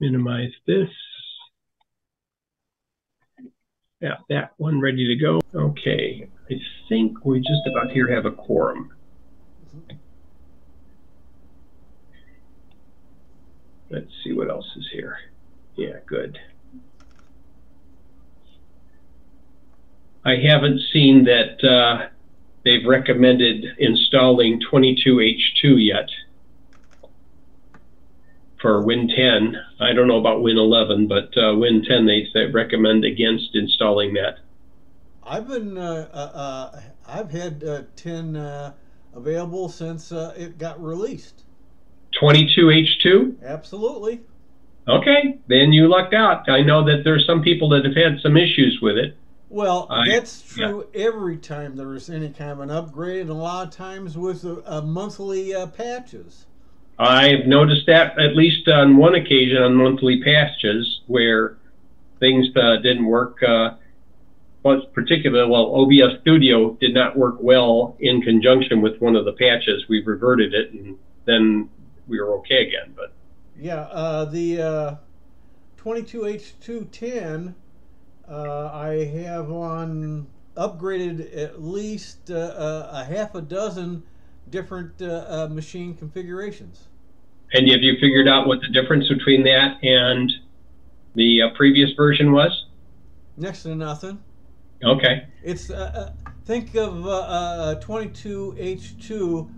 minimize this. Yeah, that one ready to go. Okay, I think we just about here have a quorum. Let's see what else is here. Yeah, good. I haven't seen that uh, they've recommended installing 22H2 yet for Win 10. I don't know about Win 11, but uh, Win 10 they, they recommend against installing that. I've been uh, uh, uh I've had uh, 10 uh, available since it got released. 22H2? Absolutely. Okay, then you lucked out. I know that there's some people that have had some issues with it. Well, I, that's true yeah. every time there is any kind of an upgrade, and a lot of times with uh, monthly uh, patches. I've noticed that at least on one occasion on monthly patches where things uh, didn't work. Uh, particular well, OBS Studio did not work well in conjunction with one of the patches. We reverted it, and then we were okay again. But yeah, uh, the 22H210 uh, I have on upgraded at least uh, uh, a half a dozen different uh, uh, machine configurations. And have you figured out what the difference between that and the uh, previous version was? Next to nothing. Okay. It's uh, think of 22H2.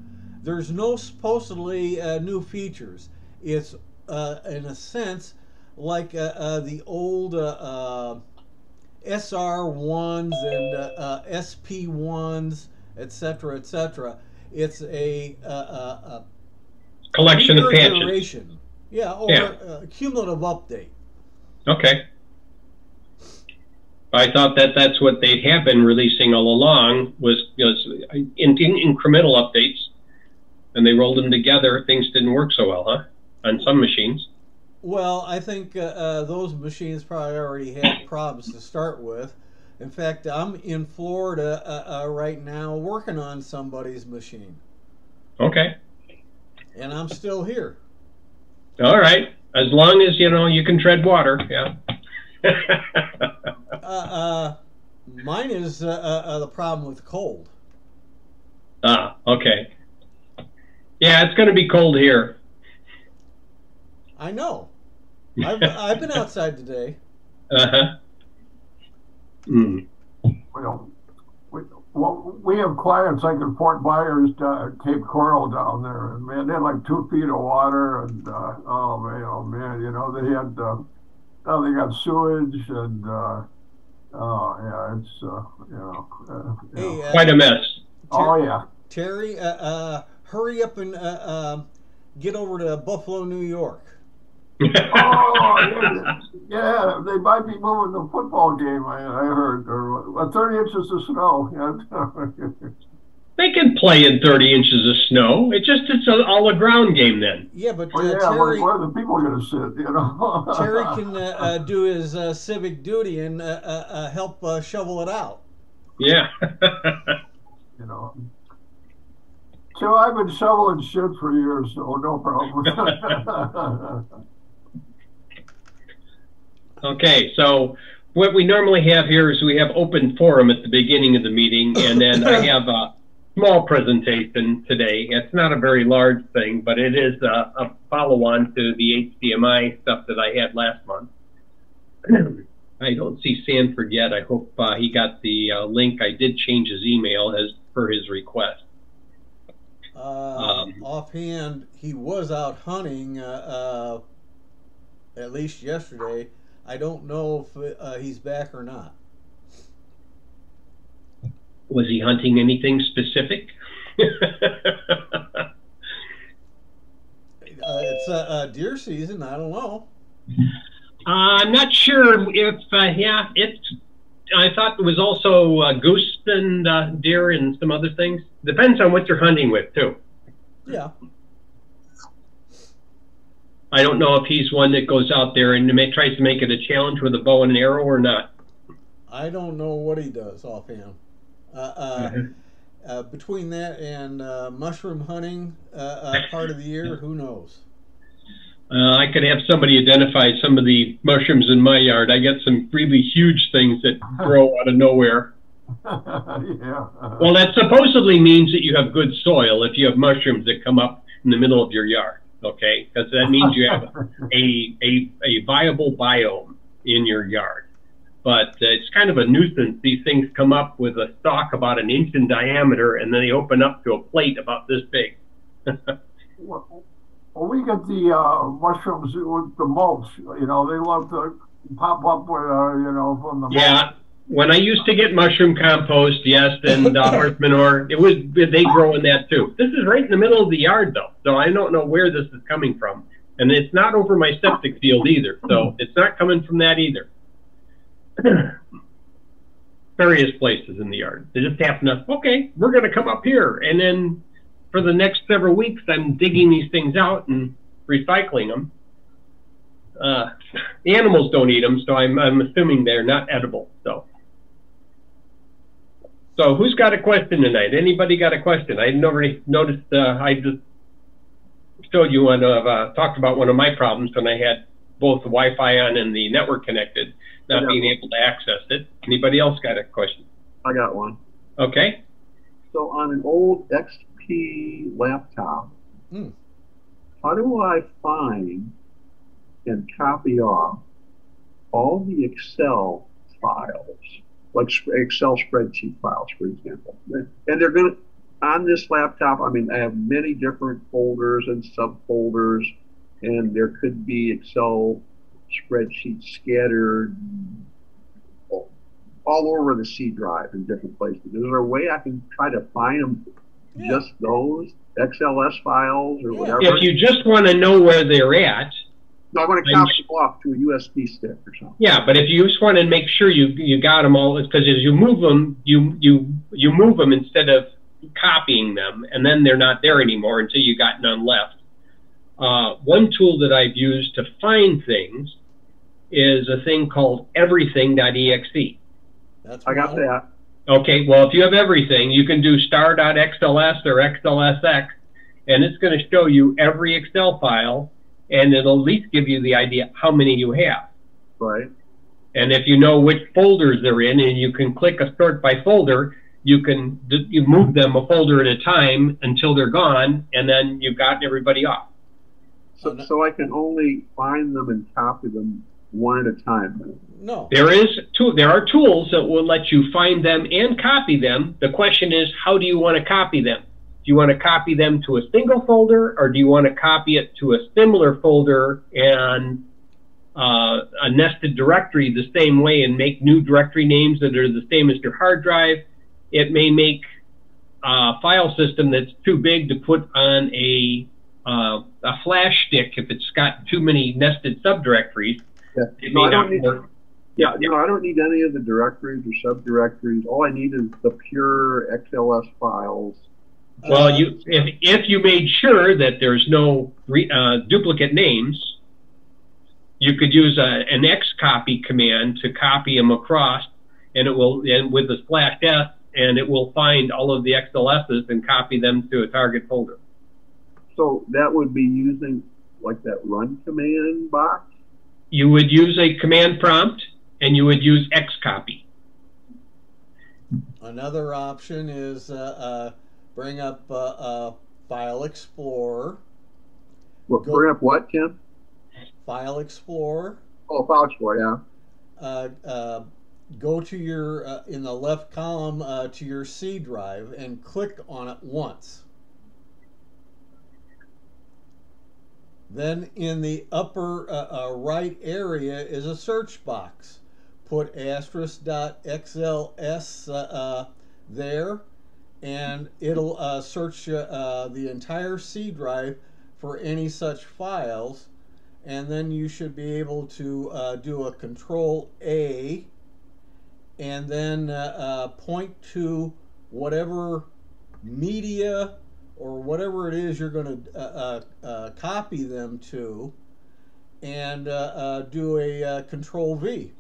There's no supposedly new features. It's in a sense like the old SR1s and uh, uh, SP1s, etc., etc. It's a, uh, uh, a collection of patches. Yeah, or yeah. a cumulative update. Okay. I thought that that's what they have been releasing all along was, was in, in incremental updates, and they rolled them together. Things didn't work so well, huh? On some machines. Well, I think uh, uh, those machines probably already had problems to start with. In fact, I'm in Florida uh, uh, right now working on somebody's machine. Okay. And I'm still here. All right. As long as, you know, you can tread water. Yeah. Uh, uh, mine is the problem with cold. Ah, okay. Yeah, it's going to be cold here. I know. I've, I've been outside today. Uh huh. Mm. Well, we, well, we have clients like in Fort Myers, uh, Cape Coral down there, and man, they had like two feet of water, and uh, oh man, oh man, you know, they had, uh, oh, they got sewage, and uh, oh yeah, it's uh, you know, uh, hey, know. Uh, quite a mess. oh yeah, Terry, hurry up and get over to Buffalo, New York oh, yeah, they might be moving the football game. I, I heard, or uh, thirty inches of snow. they can play in thirty inches of snow. It just it's a, all a ground game then. Yeah, but uh, yeah, Terry, where, where, are the people going to sit? You know, Terry can uh, uh, do his uh, civic duty and uh, help shovel it out. Yeah. you know. So I've been shoveling shit for years, so no problem. Okay, so what we normally have here is we have open forum at the beginning of the meeting, and then I have a small presentation today. It's not a very large thing, but it is a, a follow-on to the HDMI stuff that I had last month. I don't see Sanford yet. I hope uh, he got the uh, link. I did change his email as per his request. Uh, um, offhand, he was out hunting uh, uh, at least yesterday I don't know if uh, he's back or not. Was he hunting anything specific? uh, it's a, a, deer season. I don't know. Uh, I'm not sure if, uh, yeah, it's. I thought it was also uh, goose and uh, deer and some other things. Depends on what you're hunting with, too. Yeah. I don't know if he's one that goes out there and tries to make it a challenge with a bow and an arrow or not. I don't know what he does offhand. Uh, uh, mm-hmm. uh, between that and uh, mushroom hunting uh, uh, part of the year, who knows? Uh, I could have somebody identify some of the mushrooms in my yard. I get some really huge things that grow out of nowhere. yeah. Well, that supposedly means that you have good soil if you have mushrooms that come up in the middle of your yard. Okay, because that means you have a, a a viable biome in your yard. But uh, it's kind of a nuisance. These things come up with a stalk about an inch in diameter, and then they open up to a plate about this big. well, we get the uh, mushrooms with the mulch. You know, they love to pop up with, uh, you know, from the yeah. When I used to get mushroom compost, yes, and uh, horse manure, it was they grow in that too. This is right in the middle of the yard though, so I don't know where this is coming from, and it's not over my septic field either, so it's not coming from that either. Various places in the yard. They just happen to okay, we're going to come up here, and then for the next several weeks, I'm digging these things out and recycling them. Uh, animals don't eat them, so I'm, I'm assuming they're not edible. So. So who's got a question tonight? Anybody got a question? I already noticed, uh, I just showed you one of, uh, talked about one of my problems when I had both the Wi-Fi on and the network connected, not being able to access it. Anybody else got a question? I got one. Okay. So on an old XP laptop, Hmm. how do I find and copy off all the Excel files like Excel spreadsheet files, for example. And they're going to, on this laptop, I mean, I have many different folders and subfolders, and there could be Excel spreadsheets scattered all over the C drive in different places. Is there a way I can try to find them, yeah. just those XLS files or yeah. whatever? If you just want to know where they're at, no, I want to copy them off to a USB stick or something. Yeah, but if you just want to make sure you you got them all, because as you move them, you you you move them instead of copying them, and then they're not there anymore until you got none left. Uh, one tool that I've used to find things is a thing called everything.exe. That's I got that. Okay, well, if you have everything, you can do star.xls or xlsx, and it's going to show you every Excel file and it'll at least give you the idea how many you have. Right. And if you know which folders they're in, and you can click a sort by folder, you can you move them a folder at a time until they're gone, and then you've gotten everybody off. So, so I can only find them and copy them one at a time. No. There is two. There are tools that will let you find them and copy them. The question is, how do you want to copy them? Do you want to copy them to a single folder or do you want to copy it to a similar folder and uh, a nested directory the same way and make new directory names that are the same as your hard drive? It may make a file system that's too big to put on a uh, a flash stick if it's got too many nested subdirectories. Yeah. It no, not need, work. Yeah, you know, I don't need any of the directories or subdirectories. All I need is the pure XLS files well, you if if you made sure that there's no re, uh, duplicate names, you could use a, an xcopy command to copy them across, and it will and with the slash s, and it will find all of the XLSs and copy them to a target folder. So that would be using like that run command box. You would use a command prompt, and you would use xcopy. Another option is. Uh, uh bring up uh, uh, File Explorer. Well, Go, bring up what, Tim? File Explorer. Oh, File Explorer, yeah. Uh, uh, go to your, uh, in the left column, uh, to your C drive and click on it once. Then in the upper right area is a search box. Put asterisk.xls there and it'll uh, search uh, the entire C drive for any such files and then you should be able to uh, do a control A and then uh, uh, point to whatever media or whatever it is you're going to uh, copy them to and do a control V.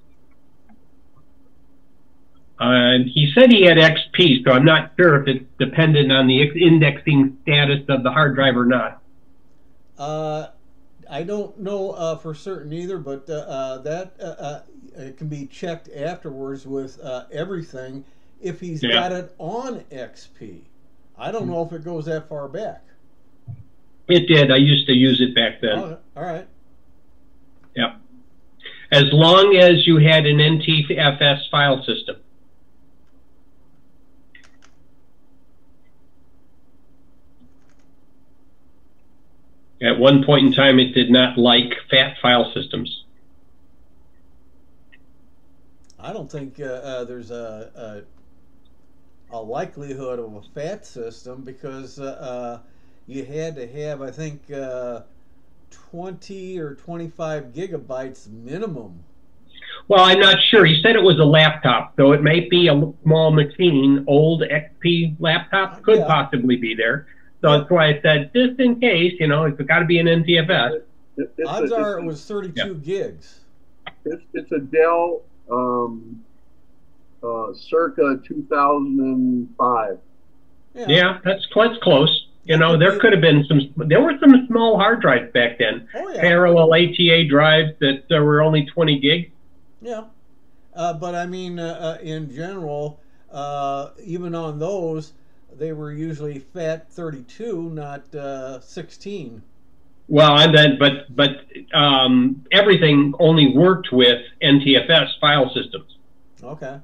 And he said he had XP, so I'm not sure if it's dependent on the indexing status of the hard drive or not. Uh, I don't know uh, for certain either, but uh, uh, that uh, it can be checked afterwards with uh, everything if he's Yeah. got it on XP. I don't know if it goes that far back. It did. I used to use it back then. Oh, all right. Yep. As long as you had an NTFS file system. At one point in time, it did not like fat file systems. I don't think uh, uh, there's a, a a likelihood of a fat system because uh, uh, you had to have, I think, uh, 20 or 25 gigabytes minimum. Well, I'm not sure. He said it was a laptop, so it might be a small machine, old XP laptop, could Yeah. possibly be there. So that's why I said, just in case, you know, it's got to be an NTFS. It- it's Odds a- are it was 32 gigs. It's, it's a Dell, um, uh, circa 2005. Yeah, that's that's close. You know, there could have been some. There were some small hard drives back then, Oh, yeah. parallel ATA drives that uh, were only 20 gig. Yeah, uh, but I mean, uh, uh, in general, uh, even on those, they were usually fat 32, not uh, 16. Well, and then, but but um, everything only worked with NTFS file systems Okay.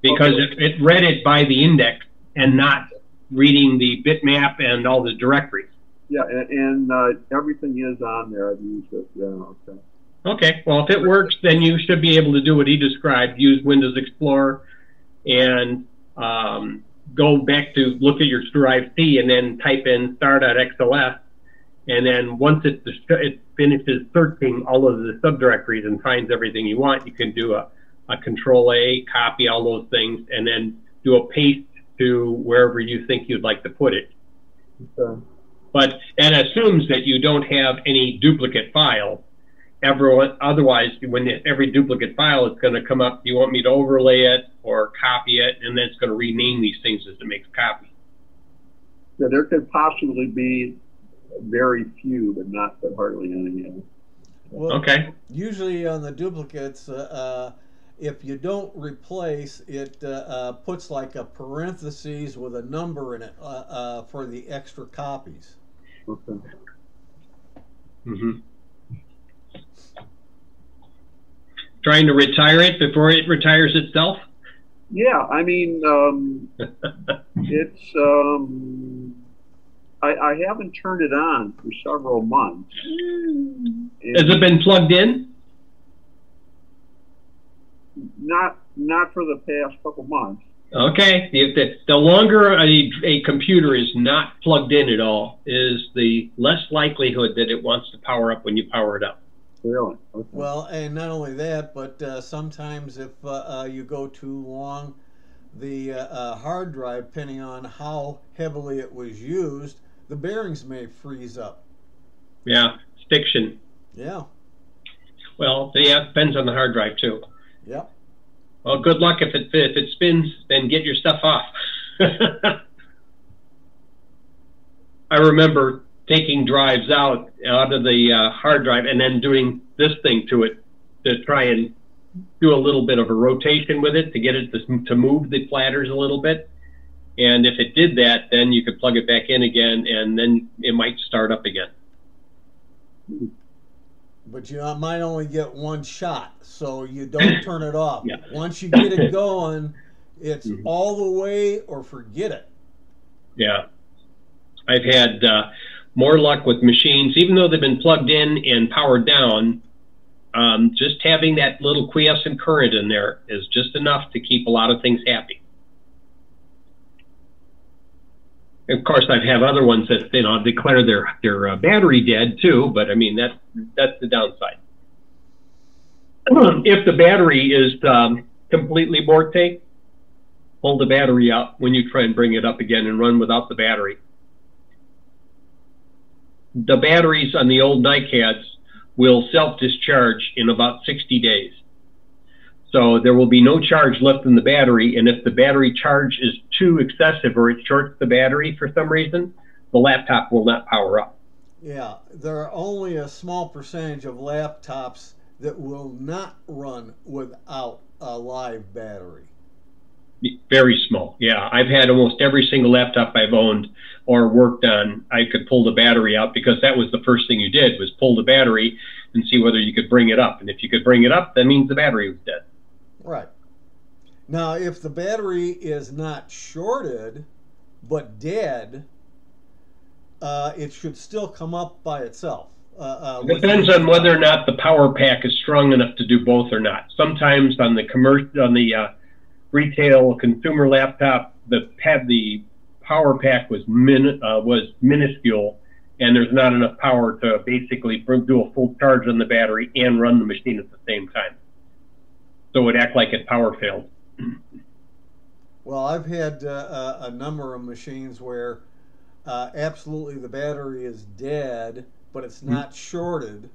because it, it read it by the index and not reading the bitmap and all the directories. Yeah, and, and uh, everything is on there. I've used it. Yeah, okay. Okay, well, if it works, then you should be able to do what he described. Use Windows Explorer and um, go back to look at your drive C and then type in star.xls. And then once it, it finishes searching all of the subdirectories and finds everything you want, you can do a, a control A, copy all those things, and then do a paste to wherever you think you'd like to put it. Okay. But it assumes that you don't have any duplicate files. Everyone, otherwise, when it, every duplicate file is going to come up, do you want me to overlay it or copy it? And then it's going to rename these things as it makes copies. Yeah, there could possibly be very few, but not but hardly any. Well, Okay. usually on the duplicates, uh, uh, if you don't replace, it uh, uh, puts like a parentheses with a number in it uh, uh, for the extra copies. Okay. hmm Trying to retire it before it retires itself? Yeah, I mean, um, it's. Um, I, I haven't turned it on for several months. Has it been plugged in? not not for the past couple months. Okay. If the, the longer a, a computer is not plugged in at all, is the less likelihood that it wants to power up when you power it up. Really? Okay. Well, and not only that, but uh, sometimes if uh, uh, you go too long, the uh, uh, hard drive, depending on how heavily it was used, the bearings may freeze up. Yeah, stiction. Yeah. Well, yeah, it depends on the hard drive too. Yep. Well, good luck if it if it spins, then get your stuff off. I remember taking drives out out of the uh, hard drive and then doing this thing to it to try and do a little bit of a rotation with it to get it to, to move the platters a little bit. And if it did that, then you could plug it back in again, and then it might start up again. But you might only get one shot, so you don't turn it off. Yeah. Once you get it going, it's Mhm. all the way or forget it. Yeah. I've had uh, more luck with machines, even though they've been plugged in and powered down. Um, just having that little quiescent current in there is just enough to keep a lot of things happy. Of course, I've had other ones that you know declare their their uh, battery dead too, but I mean that that's the downside. if the battery is um, completely morte, pull the battery out when you try and bring it up again and run without the battery. The batteries on the old NiCads will self-discharge in about 60 days. So there will be no charge left in the battery, and if the battery charge is too excessive or it shorts the battery for some reason, the laptop will not power up. Yeah, there are only a small percentage of laptops that will not run without a live battery. Very small. Yeah, I've had almost every single laptop I've owned or work done, I could pull the battery out because that was the first thing you did was pull the battery and see whether you could bring it up. And if you could bring it up, that means the battery was dead. Right. Now, if the battery is not shorted but dead, uh, it should still come up by itself. Uh, uh, depends on whether or not the power pack is strong enough to do both or not. Sometimes on the commercial, on the uh, retail consumer laptop, the pad, the power pack was min, uh, was minuscule, and there's not enough power to basically do a full charge on the battery and run the machine at the same time. So it would act like it power failed. Well, I've had uh, a number of machines where uh, absolutely the battery is dead, but it's not mm-hmm. shorted,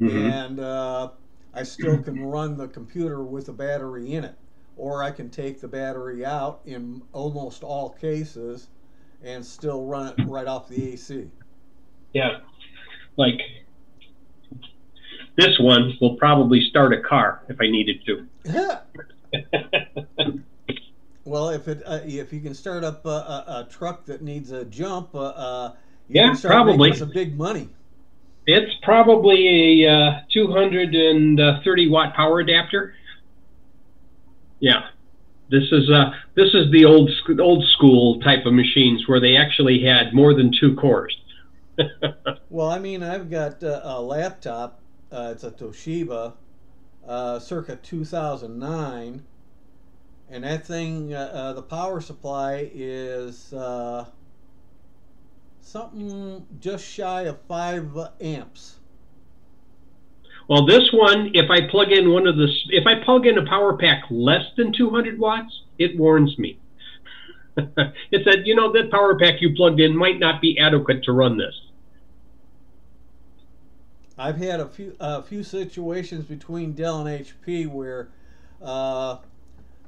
mm-hmm. and uh, I still can run the computer with a battery in it. Or I can take the battery out in almost all cases and still run it right off the AC. Yeah. Like this one will probably start a car if I needed to. Yeah. well, if it uh, if you can start up a, a, a, truck that needs a jump, uh, uh you yeah, can start probably some big money. It's probably a uh, 230 watt power adapter. Yeah, this is uh this is the old old school type of machines where they actually had more than two cores. well, I mean, I've got uh, a laptop. Uh, it's a Toshiba, uh, circa 2009 and that thing, uh, uh, the power supply is uh, something just shy of five amps. Well, this one, if I plug in one of the, if I plug in a power pack less than 200 watts, it warns me. it said, you know, that power pack you plugged in might not be adequate to run this. I've had a few a few situations between Dell and HP where uh,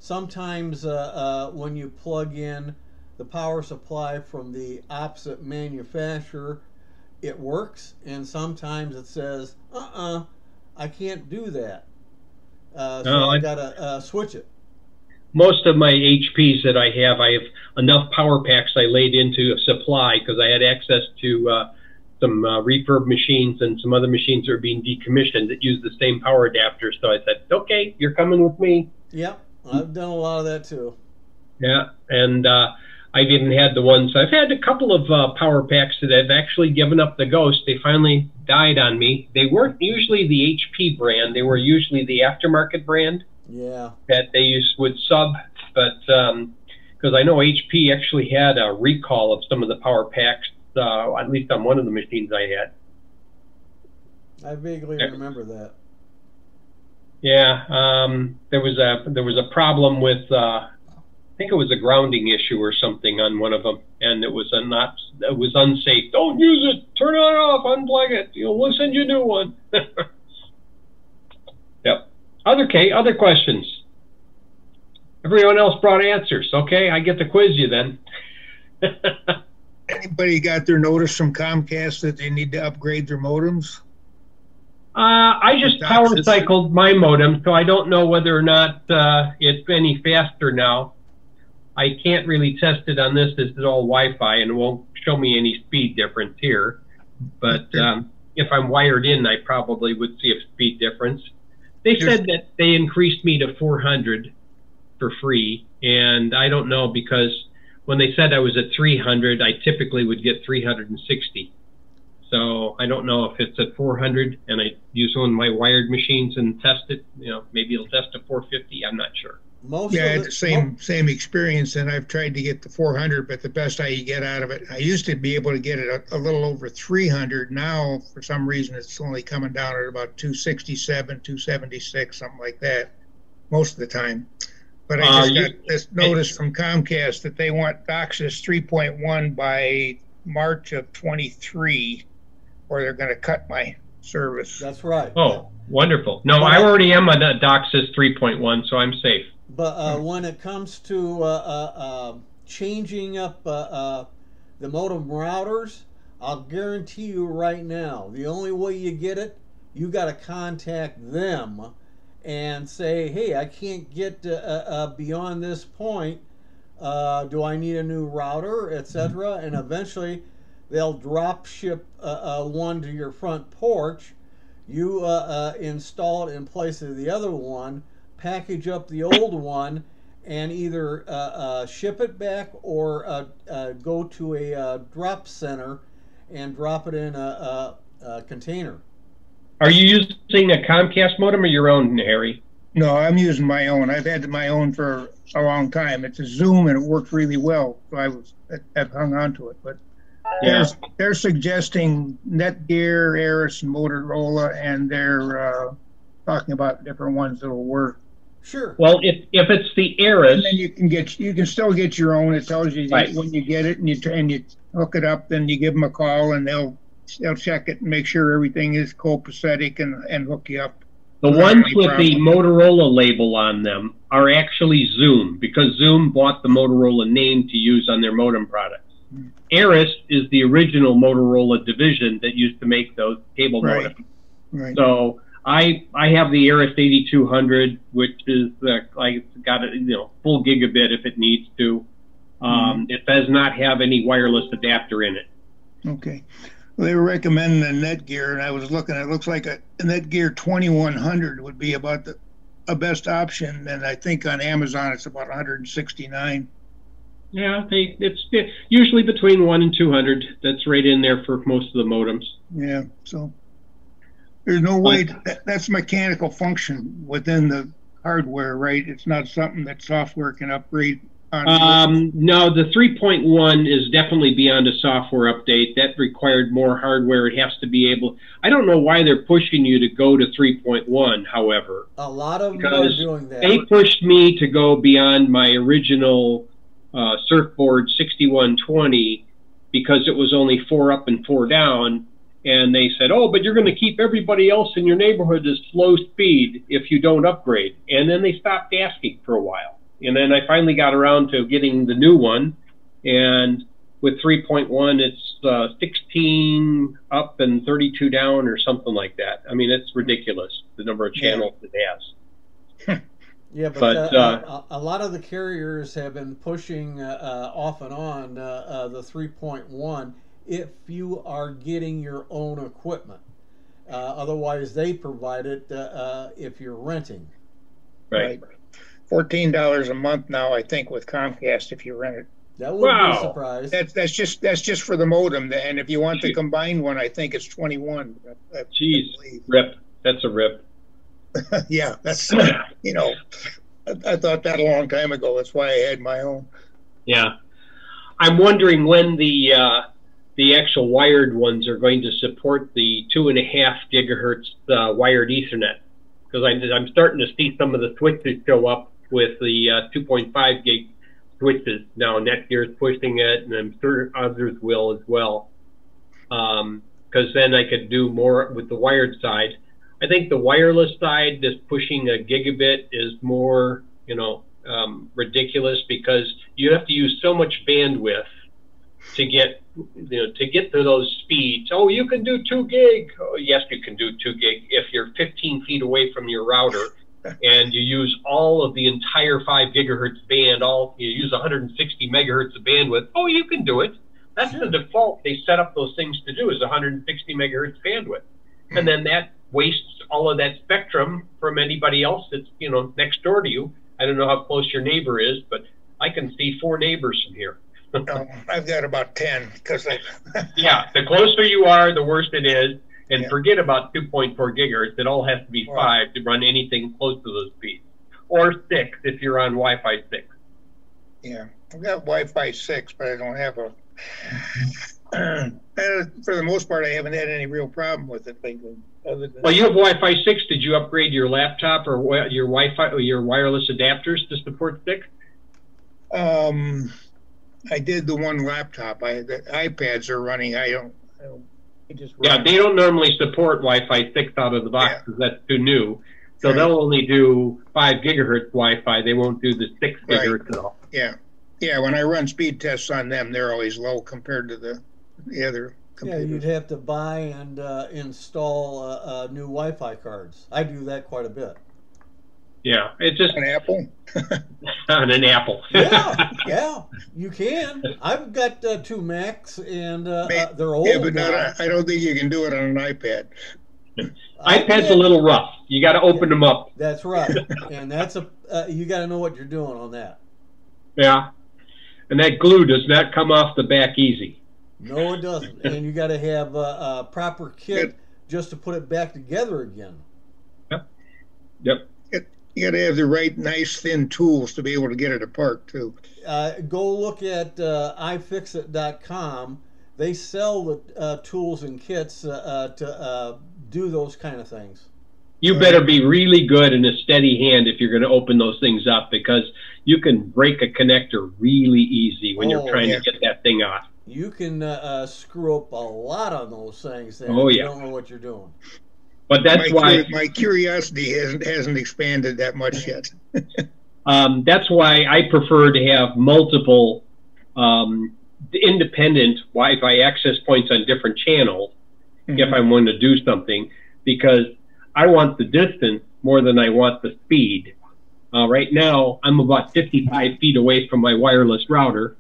Sometimes uh, uh, when you plug in the power supply from the opposite manufacturer, it works, and sometimes it says, uh-uh, I can't do that. Uh, so I, I gotta uh, switch it. Most of my HPs that I have, I have enough power packs I laid into a supply because I had access to uh, some uh, refurb machines and some other machines that are being decommissioned that use the same power adapter. So I said, okay, you're coming with me. Yep. I've done a lot of that too. Yeah, and uh, I've even had the ones. I've had a couple of uh, power packs that have actually given up the ghost. They finally died on me. They weren't usually the HP brand. They were usually the aftermarket brand. Yeah. That they used would sub, but because um, I know HP actually had a recall of some of the power packs, uh, at least on one of the machines I had. I vaguely remember that. Yeah, um, there was a there was a problem with uh, I think it was a grounding issue or something on one of them, and it was a not it was unsafe. Don't use it. Turn it off. Unplug it. You know, we'll send you a new one. yep. Other K. Other questions. Everyone else brought answers. Okay, I get to quiz you then. Anybody got their notice from Comcast that they need to upgrade their modems? Uh, I just power cycled my modem, so I don't know whether or not uh, it's any faster now. I can't really test it on this. This is all Wi-Fi, and it won't show me any speed difference here. But um, if I'm wired in, I probably would see a speed difference. They said that they increased me to 400 for free, and I don't know because when they said I was at 300, I typically would get 360. So I don't know if it's at 400 and I use one of my wired machines and test it. You know, maybe it'll test at 450. I'm not sure. Most yeah, it's the same same experience, and I've tried to get the 400, but the best I get out of it. I used to be able to get it a, a, little over 300. Now, for some reason, it's only coming down at about 267, 276, something like that, most of the time. But I uh, just uh, got this notice from Comcast that they want DOCSIS 3.1 by March of 23 or they're going to cut my service. That's right. Oh, wonderful. No, I already am on DOCSIS 3.1, so I'm safe. But uh, when it comes to uh, uh, um, changing up uh, uh, the modem routers, I'll guarantee you right now, the only way you get it, you got to contact them and say, "Hey, I can't get uh, uh, beyond this point. Uh, do I need a new router, etc.?" And eventually, they'll drop ship uh, uh, one to your front porch. You uh, install it in place of the other one, package up the old one, and either uh, uh, ship it back or uh, go to a drop center and drop it in a, a, a container. Are you using a Comcast modem or your own, Harry? No, I'm using my own. I've had my own for a long time. It's a Zoom and it worked really well. So I was I've hung on to it. But yeah. they're, they're suggesting Netgear, Arris, and Motorola, and they're uh, talking about different ones that will work. Sure. Well, if if it's the Arris, and then you can get you can still get your own. It tells you right. when you get it, and you and you hook it up, then you give them a call, and they'll they'll check it and make sure everything is copacetic and and hook you up. The ones with problem. the Motorola label on them are actually Zoom because Zoom bought the Motorola name to use on their modem products. Hmm. Arris is the original Motorola division that used to make those cable right. modems. Right. So I I have the Arris 8200, which is uh, like it's got a you know full gigabit if it needs to. Um, mm. It does not have any wireless adapter in it. Okay. Well, they were recommending a Netgear, and I was looking. It looks like a, a Netgear 2100 would be about the a best option, and I think on Amazon it's about 169. Yeah, they it's usually between one and 200. That's right in there for most of the modems. Yeah, so there's no way to, that, that's mechanical function within the hardware, right? It's not something that software can upgrade. Um, no, the 3.1 is definitely beyond a software update. That required more hardware. It has to be able. I don't know why they're pushing you to go to 3.1. However, a lot of them are doing that. They pushed me to go beyond my original uh, surfboard 6120 because it was only four up and four down and they said, "Oh, but you're going to keep everybody else in your neighborhood as slow speed if you don't upgrade." And then they stopped asking for a while, and then I finally got around to getting the new one, and with 3.1, it's uh, 16 up and 32 down, or something like that. I mean, it's ridiculous the number of channels yeah. it has. Yeah, but, but uh, uh, a, a, lot of the carriers have been pushing uh, uh, off and on uh, the 3.1 if you are getting your own equipment. Uh, otherwise, they provide it uh, uh if you're renting. Right. Fourteen dollars a month now, I think, with Comcast if you rent it. That would wow. be a surprise. That's that's just that's just for the modem, and if you want the combined one, I think it's twenty one. Jeez, rip. That's a rip. yeah, that's you know, I, I thought that a long time ago. That's why I had my own. Yeah, I'm wondering when the uh, the actual wired ones are going to support the two and a half gigahertz uh, wired Ethernet because I'm starting to see some of the switches show up with the uh, 2.5 gig switches now. Netgear is pushing it, and I'm sure others will as well. Because um, then I could do more with the wired side. I think the wireless side, just pushing a gigabit, is more, you know, um, ridiculous because you have to use so much bandwidth to get you know to get to those speeds. Oh, you can do two gig. Oh, yes, you can do two gig if you're 15 feet away from your router and you use all of the entire five gigahertz band. All you use 160 megahertz of bandwidth. Oh, you can do it. That's the default. They set up those things to do is 160 megahertz bandwidth, hmm. and then that wastes all of that spectrum from anybody else that's you know next door to you. I don't know how close your neighbor is, but I can see four neighbors from here no, I've got about 10 because I. yeah, the closer you are, the worse it is. And yeah. forget about 2.4 gigahertz. It all has to be five to run anything close to those speeds, or six if you're on Wi-Fi six. Yeah, I've got Wi-Fi six, but I don't have a. for the most part, I haven't had any real problem with it lately. Other well, you have Wi-Fi six. Did you upgrade your laptop or your Wi-Fi or your wireless adapters to support six? Um, I did the one laptop. I the iPads are running. I don't. I don't I just yeah, they don't normally support Wi-Fi six out of the box because yeah. that's too new. So right. they'll only do five gigahertz Wi-Fi. They won't do the six gigahertz right. at all. Yeah, yeah. When I run speed tests on them, they're always low compared to the the other Yeah, you'd have to buy and uh, install uh, uh, new Wi-Fi cards. I do that quite a bit. Yeah, it's just An Apple? on an Apple. Yeah, yeah, you can. I've got uh, two Macs, and uh, May- uh, they're old Yeah, but not, I don't think you can do it on an iPad. I iPad's a little rough. You got to open them up. That's right, and that's a uh, you got to know what you're doing on that. Yeah, and that glue does not come off the back easy. No, it doesn't, and you got to have a, a proper kit just to put it back together again. Yep. Yep. You gotta have the right, nice, thin tools to be able to get it apart too. Uh, go look at uh, ifixit.com. They sell the uh, tools and kits uh, uh, to uh, do those kind of things. You better be really good and a steady hand if you're going to open those things up because you can break a connector really easy when Oh, you're trying yeah. to get that thing off. You can uh, uh, screw up a lot on those things and Oh, you yeah. don't know what you're doing. But that's my, why my curiosity hasn't hasn't expanded that much yet. um, that's why I prefer to have multiple um, independent Wi-Fi access points on different channels if I'm going to do something because I want the distance more than I want the speed. Uh, right now, I'm about 55 feet away from my wireless router,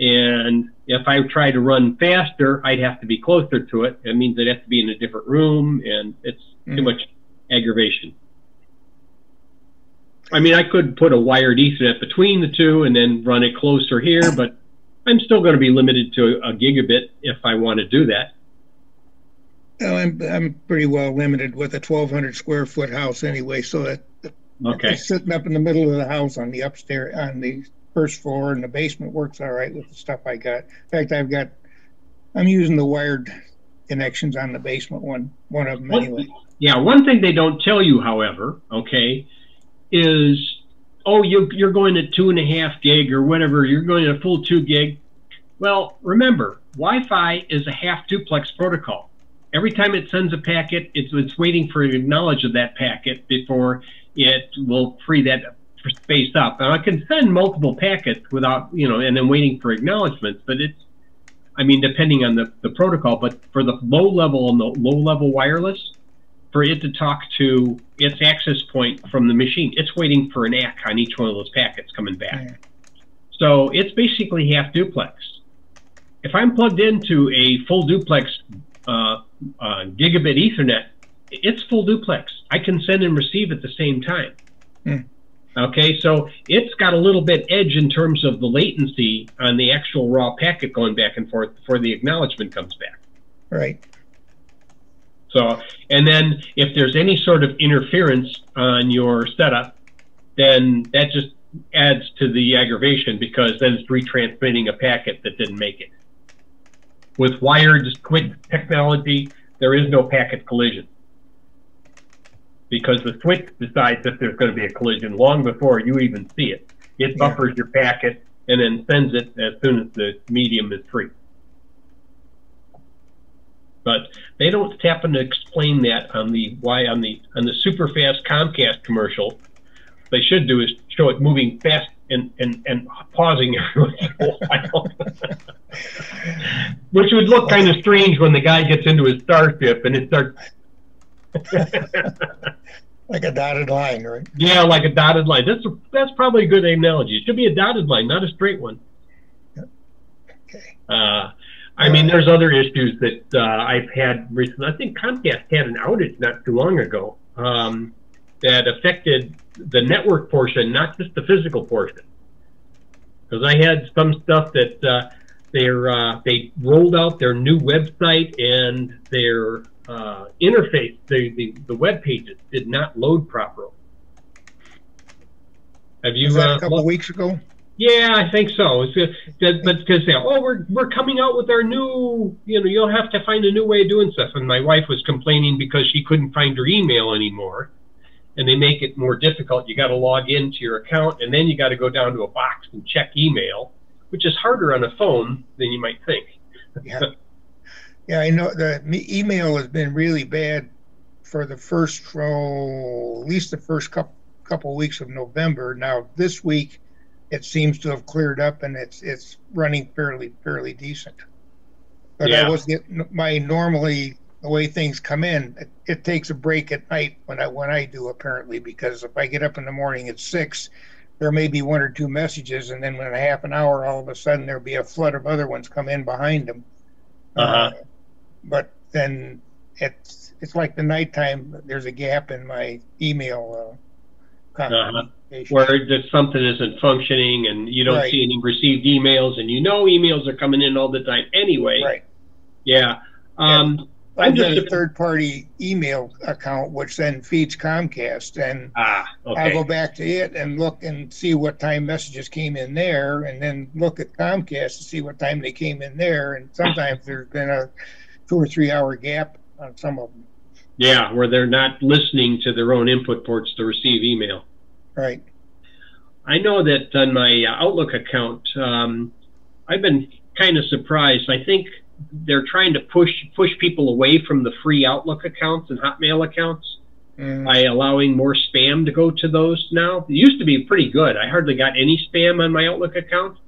and if I try to run faster, I'd have to be closer to it. It means I'd have to be in a different room, and it's too Mhm. much aggravation. I mean, I could put a wired Ethernet between the two and then run it closer here, but I'm still going to be limited to a gigabit if I want to do that. Well, I'm I'm pretty well limited with a 1,200 square foot house anyway, so that Okay. sitting up in the middle of the house on the upstairs on the first floor, and the basement works all right with the stuff I got. In fact, I've got I'm using the wired connections on the basement one one of them What- anyway. Yeah, one thing they don't tell you, however, okay, is oh you you're going at two and a half gig or whatever, you're going at a full two gig. Well, remember, Wi-Fi is a half duplex protocol. Every time it sends a packet, it's it's waiting for knowledge of that packet before it will free that space up. And I can send multiple packets without you know, and then waiting for acknowledgments, but it's I mean, depending on the, the protocol, but for the low level and the low level wireless, for it to talk to its access point from the machine, it's waiting for an ACK on each one of those packets coming back. Yeah. So it's basically half duplex. If I'm plugged into a full duplex uh, uh, gigabit Ethernet, it's full duplex. I can send and receive at the same time. Hmm. Okay, so it's got a little bit edge in terms of the latency on the actual raw packet going back and forth before the acknowledgement comes back. Right. So, and then if there's any sort of interference on your setup, then that just adds to the aggravation because then it's retransmitting a packet that didn't make it. With wired quick technology, there is no packet collision because the switch decides if there's going to be a collision long before you even see it. It Yeah. buffers your packet and then sends it as soon as the medium is free. But they don't happen to explain that on the why on the on the super fast Comcast commercial. They should do is show it moving fast and and, and pausing every once in a while. Which would look kind of strange when the guy gets into his starship and it starts Like a dotted line, right? Yeah, like a dotted line. That's a, that's probably a good analogy. It should be a dotted line, not a straight one. Okay. Uh, I mean, there's other issues that uh, I've had recently. I think Comcast had an outage not too long ago um, that affected the network portion, not just the physical portion. Because I had some stuff that uh, they're uh, they rolled out their new website and their uh, interface, the, the the web pages did not load properly. Have you? Was that uh, a couple looked- weeks ago? yeah, I think so. It's just, that, but because they, oh, we're we're coming out with our new, you know, you'll have to find a new way of doing stuff. And my wife was complaining because she couldn't find her email anymore, and they make it more difficult. You got to log into your account, and then you got to go down to a box and check email, which is harder on a phone than you might think. Yeah. Yeah, I know the email has been really bad for the first, oh, at least the first couple couple weeks of November. Now this week, it seems to have cleared up and it's it's running fairly fairly decent. But Yeah. I was getting my normally the way things come in. It, it takes a break at night when I when I do apparently because if I get up in the morning at six, there may be one or two messages, and then in a half an hour, all of a sudden there'll be a flood of other ones come in behind them. Uh-huh. But then it's it's like the nighttime. There's a gap in my email uh, Uh-huh. where just something isn't functioning and you don't Right. see any received emails and you know emails are coming in all the time anyway. right. Yeah. Um, I'm just a third-party email account which then feeds Comcast, and ah, I'll go back to it and look and see what time messages came in there, and then look at Comcast to see what time they came in there. And sometimes there's been a two or three hour gap on some of them. Yeah, where they're not listening to their own input ports to receive email. Right. I know that on my Outlook account, um, I've been kind of surprised. I think they're trying to push push people away from the free Outlook accounts and Hotmail accounts Mm, by allowing more spam to go to those now. It used to be pretty good. I hardly got any spam on my Outlook account.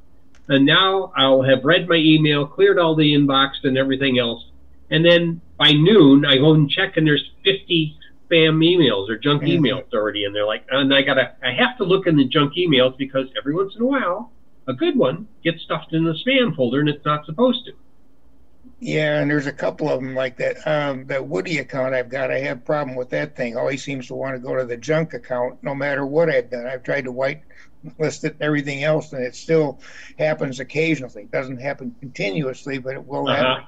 And now I'll have read my email, cleared all the inbox and everything else. And then by noon, I go and check and there's 50 spam emails or junk Mhm. emails already. And they're like, and I gotta, I have to look in the junk emails because every once in a while, a good one gets stuffed in the spam folder and it's not supposed to. yeah, and there's a couple of them like that. Um, that Woody account I've got, I have a problem with that thing. Always seems to want to go to the junk account, no matter what I've done. I've tried to whitelist it and everything else, and it still happens occasionally. It doesn't happen continuously, but it will Uh-huh. happen.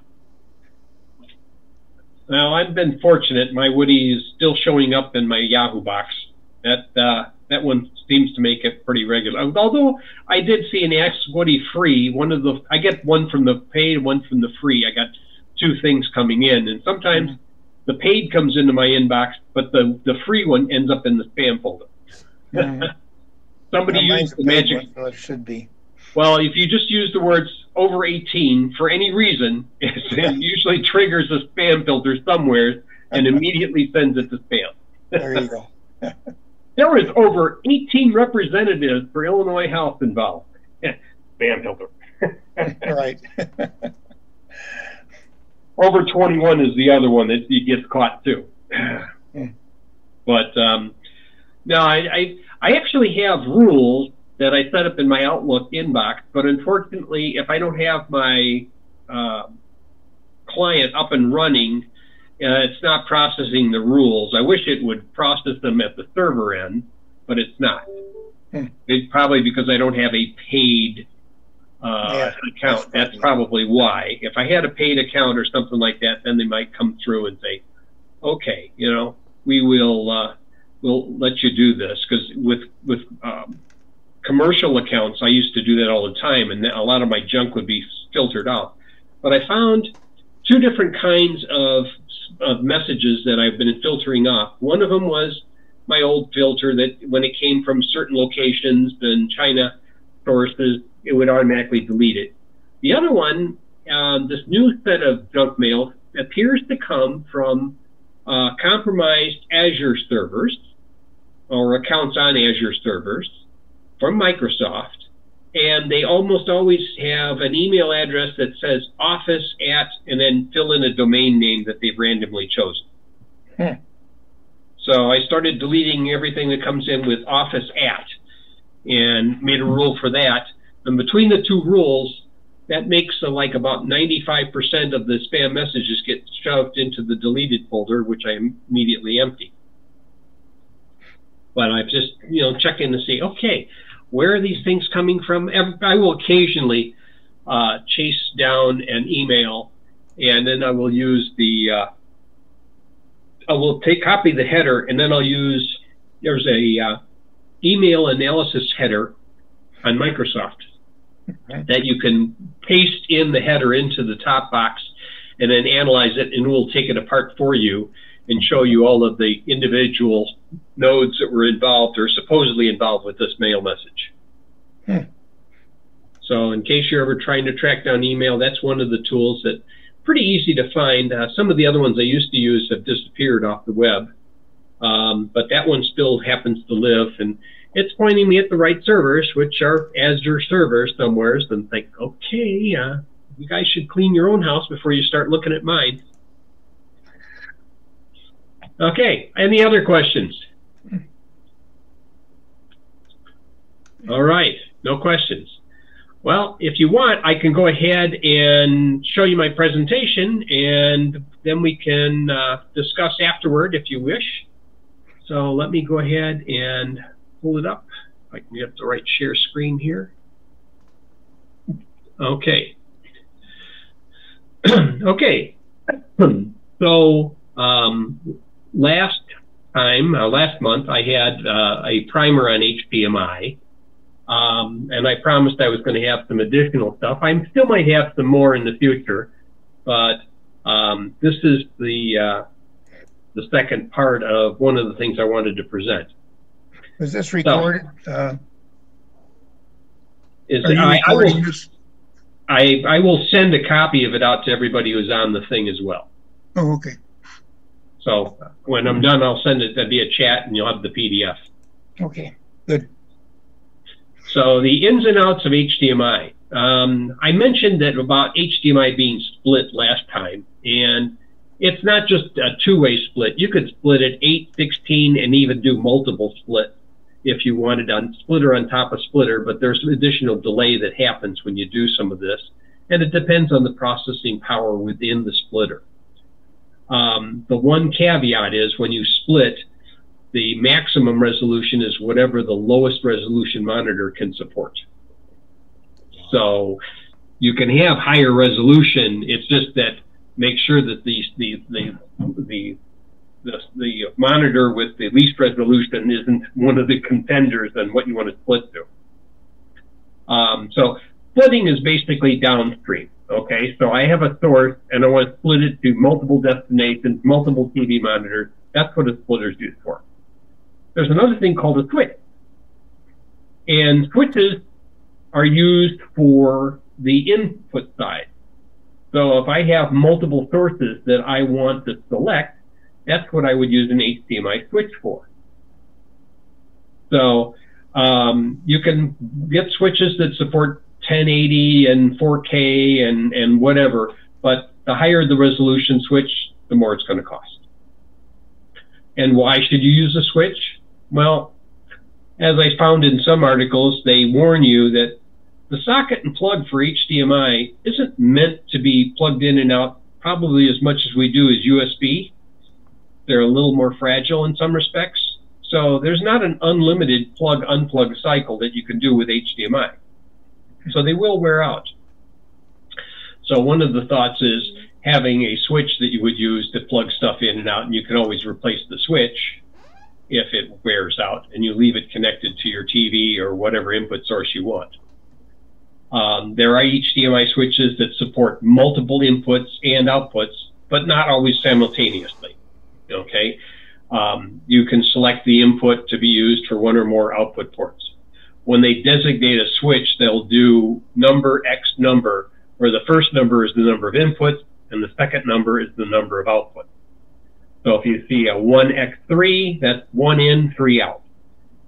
Well, I've been fortunate. My Woody is still showing up in my Yahoo box. That uh, that one seems to make it pretty regular. Although I did see an Ask Woody free. One of the I get one from the paid, one from the free. I got two things coming in, and sometimes the paid comes into my inbox, but the the free one ends up in the spam folder. Mhm. Somebody used the magic one, so it should be. well, if you just use the words over 18 for any reason, it usually triggers a spam filter somewhere and immediately sends it to spam. There you go. There was over 18 representatives for Illinois House involved. spam filter. right. Over 21 is the other one that gets caught too. but um, no, I, I I actually have rules that I set up in my Outlook inbox, but unfortunately, if I don't have my uh, client up and running, uh, it's not processing the rules. I wish it would process them at the server end, but it's not. Hmm. It's probably because I don't have a paid uh, Yeah, account. that's That's probably why. If I had a paid account or something like that, then they might come through and say, "Okay, you know, we will uh, we'll let you do this." Because with with um, commercial accounts, I used to do that all the time, and a lot of my junk would be filtered out. But I found two different kinds of, of messages that I've been filtering off. One of them was my old filter that when it came from certain locations and China sources, it would automatically delete it. The other one, uh, this new set of junk mail appears to come from uh, compromised Azure servers or accounts on Azure servers from Microsoft, and they almost always have an email address that says office at and then fill in a domain name that they've randomly chosen. Hmm. So I started deleting everything that comes in with office at and made a rule for that. And between the two rules, that makes uh, like about 95% of the spam messages get shoved into the deleted folder, which I immediately empty. But I've just, you know, check in to see, okay, where are these things coming from? I will occasionally uh, chase down an email, and then I will use the, uh, I will take copy the header, and then I'll use, there's a uh, email analysis header on Microsoft Okay. that you can paste in the header into the top box and then analyze it, and we'll take it apart for you and show you all of the individual nodes that were involved or supposedly involved with this mail message. Hmm. So, in case you're ever trying to track down email, that's one of the tools that pretty easy to find. Uh, some of the other ones I used to use have disappeared off the web, um, but that one still happens to live, and it's pointing me at the right servers, which are Azure servers somewhere. And think, okay, uh, you guys should clean your own house before you start looking at mine. Okay, any other questions? All right, no questions. Well, if you want, I can go ahead and show you my presentation and then we can uh, discuss afterward if you wish. So let me go ahead and pull it up. I can get the right share screen here. Okay. okay. so um, last time, uh, last month, I had uh, a primer on HDMI. Um, and I promised I was going to have some additional stuff. I still might have some more in the future, but um, this is the uh, the second part of one of the things I wanted to present. Is this recorded? So, uh, is you I, I will? I, I will send a copy of it out to everybody who's on the thing as well. Oh, okay. So when I'm done, I'll send it via chat and you'll have the PDF. Okay, good. So the ins and outs of HDMI. Um, I mentioned that about HDMI being split last time, and it's not just a two-way split. You could split it 8, 16, and even do multiple splits if you wanted on splitter on top of splitter, but there's additional delay that happens when you do some of this, and it depends on the processing power within the splitter. Um, the one caveat is when you split, the maximum resolution is whatever the lowest resolution monitor can support. So you can have higher resolution. It's just that make sure that the the the the the, the monitor with the least resolution isn't one of the contenders on what you want to split to. Um, so splitting is basically downstream. Okay, so I have a source and I want to split it to multiple destinations, multiple TV monitors. That's what a splitter is used for there's another thing called a switch. And switches are used for the input side. So if I have multiple sources that I want to select, that's what I would use an HDMI switch for. So um, you can get switches that support 1080 and 4K and, and whatever, but the higher the resolution switch, the more it's going to cost. And why should you use a switch? Well, as I found in some articles, they warn you that the socket and plug for HDMI isn't meant to be plugged in and out probably as much as we do as USB. They're a little more fragile in some respects. So there's not an unlimited plug unplug cycle that you can do with HDMI. So they will wear out. So one of the thoughts is having a switch that you would use to plug stuff in and out, and you can always replace the switch if it wears out and you leave it connected to your TV or whatever input source you want. Um, there are HDMI switches that support multiple inputs and outputs, but not always simultaneously. Okay. Um, you can select the input to be used for one or more output ports. When they designate a switch, they'll do number X number, where the first number is the number of inputs and the second number is the number of outputs. So if you see a 1x3, that's 1 in, 3 out.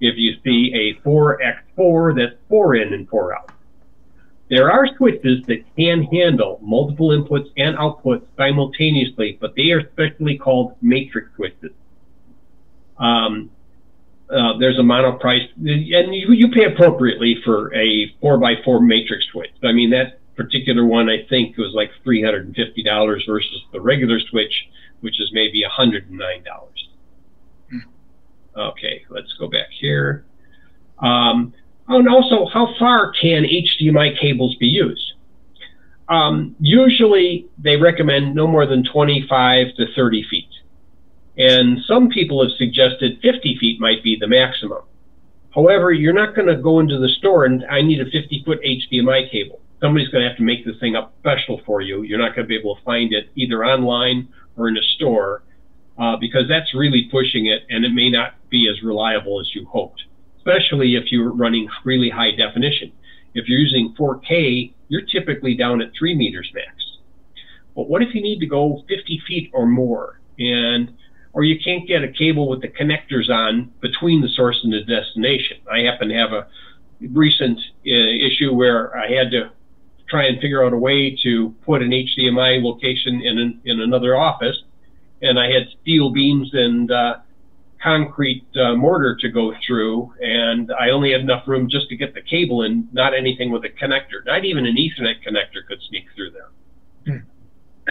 If you see a 4x4, that's 4 in and 4 out. There are switches that can handle multiple inputs and outputs simultaneously, but they are specially called matrix switches. Um, uh, there's a Monoprice, and you, you pay appropriately for a 4x4 matrix switch. I mean, that particular one, I think, was like $350 versus the regular switch, which is maybe $109. Okay, let's go back here. Um, and also, how far can HDMI cables be used? Um, usually, they recommend no more than 25 to 30 feet. And some people have suggested 50 feet might be the maximum. However, you're not going to go into the store and I need a 50 foot HDMI cable. Somebody's going to have to make this thing up special for you. You're not going to be able to find it either online or in a store uh, because that's really pushing it and it may not be as reliable as you hoped, especially if you're running really high definition. If you're using 4K, you're typically down at three meters max. But what if you need to go 50 feet or more and or you can't get a cable with the connectors on between the source and the destination. I happen to have a recent uh, issue where I had to try and figure out a way to put an HDMI location in an, in another office, and I had steel beams and uh, concrete uh, mortar to go through, and I only had enough room just to get the cable in, not anything with a connector. Not even an Ethernet connector could sneak through there.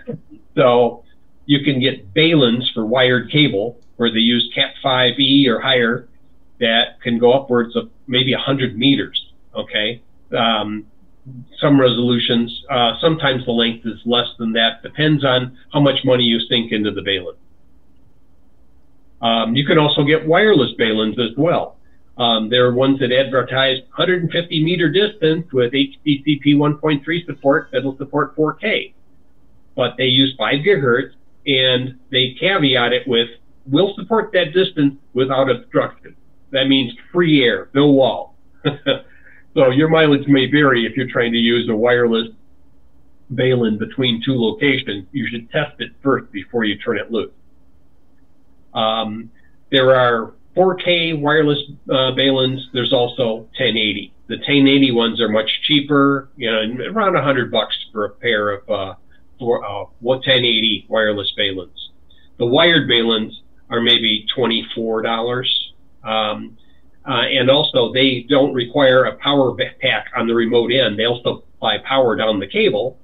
Hmm. So you can get baluns for wired cable where they use Cat5e or higher that can go upwards of maybe 100 meters. Okay. Um, some resolutions, uh, sometimes the length is less than that. Depends on how much money you sink into the balun. Um, you can also get wireless baluns as well. Um, there are ones that advertise 150 meter distance with HDCP 1.3 support that'll support 4K, but they use 5 gigahertz and they caveat it with we'll support that distance without obstruction. That means free air, no wall. so your mileage may vary if you're trying to use a wireless balun between two locations. You should test it first before you turn it loose. Um, there are 4K wireless uh, baluns. There's also 1080. The 1080 ones are much cheaper, you know, around 100 bucks for a pair of uh, for, uh, 1080 wireless baluns. The wired baluns are maybe $24. Um, uh, and also, they don't require a power pack on the remote end. They also supply power down the cable,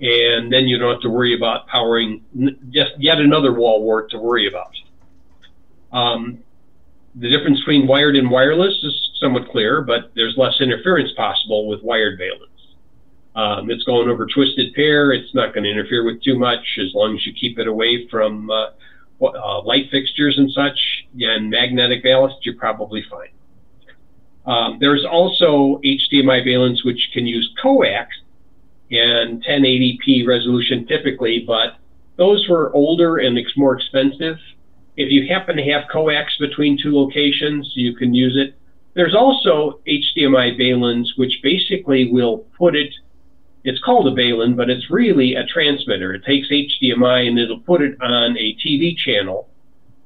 and then you don't have to worry about powering just yet another wall wart to worry about. Um, the difference between wired and wireless is somewhat clear, but there's less interference possible with wired baluns. Um, it's going over twisted pair. It's not going to interfere with too much as long as you keep it away from uh, uh, light fixtures and such and magnetic ballast, you're probably fine. Um, there's also HDMI baluns which can use coax and 1080p resolution typically, but those were older and it's more expensive. If you happen to have coax between two locations, you can use it. There's also HDMI baluns which basically will put it it's called a balun, but it's really a transmitter. It takes HDMI and it'll put it on a TV channel,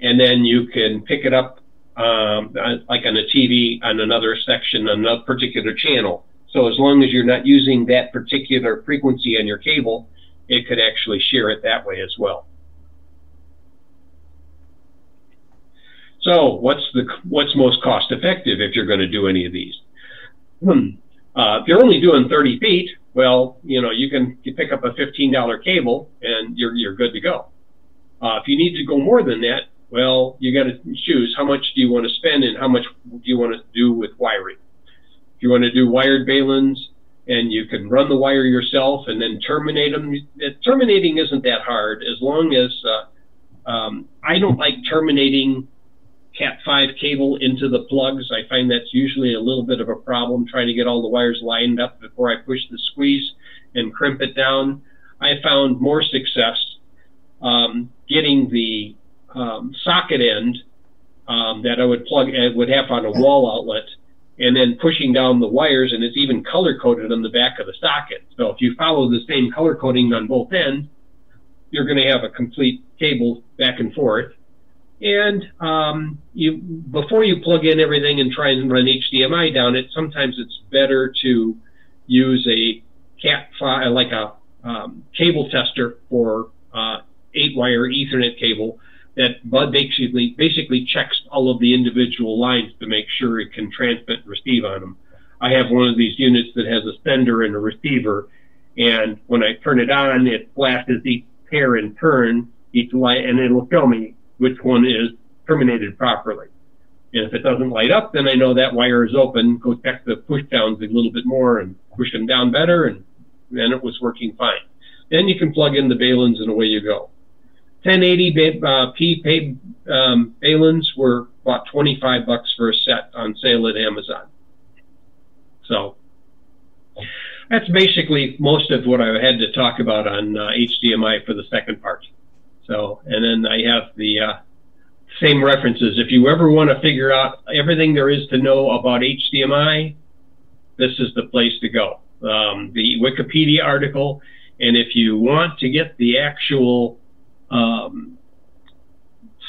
and then you can pick it up um, like on a TV on another section, on a particular channel. So as long as you're not using that particular frequency on your cable, it could actually share it that way as well. So what's the what's most cost effective if you're going to do any of these? Hmm. Uh, if you're only doing 30 feet, well, you know, you can you pick up a $15 cable and you're, you're good to go. Uh, if you need to go more than that, well, you got to choose how much do you want to spend and how much do you want to do with wiring. If you want to do wired baluns and you can run the wire yourself and then terminate them, terminating isn't that hard as long as uh, um, I don't like terminating Cat5 cable into the plugs. I find that's usually a little bit of a problem trying to get all the wires lined up before I push the squeeze and crimp it down. I found more success um, getting the um, socket end um, that I would plug and would have on a wall outlet and then pushing down the wires and it's even color coded on the back of the socket. So if you follow the same color coding on both ends, you're going to have a complete cable back and forth. And um, you before you plug in everything and try and run HDMI down it, sometimes it's better to use a Cat five like a um, cable tester for uh, eight wire Ethernet cable that basically basically checks all of the individual lines to make sure it can transmit and receive on them. I have one of these units that has a sender and a receiver, and when I turn it on, it flashes each pair in turn, each light, and it'll show me which one is terminated properly. And if it doesn't light up, then I know that wire is open. Go check the push downs a little bit more and push them down better, and then it was working fine. Then you can plug in the baluns and away you go. 1080 uh, um, baluns were about 25 bucks for a set on sale at Amazon. So that's basically most of what I had to talk about on uh, HDMI for the second part. So, and then I have the uh, same references. If you ever want to figure out everything there is to know about HDMI, this is the place to go. Um, the Wikipedia article, and if you want to get the actual um,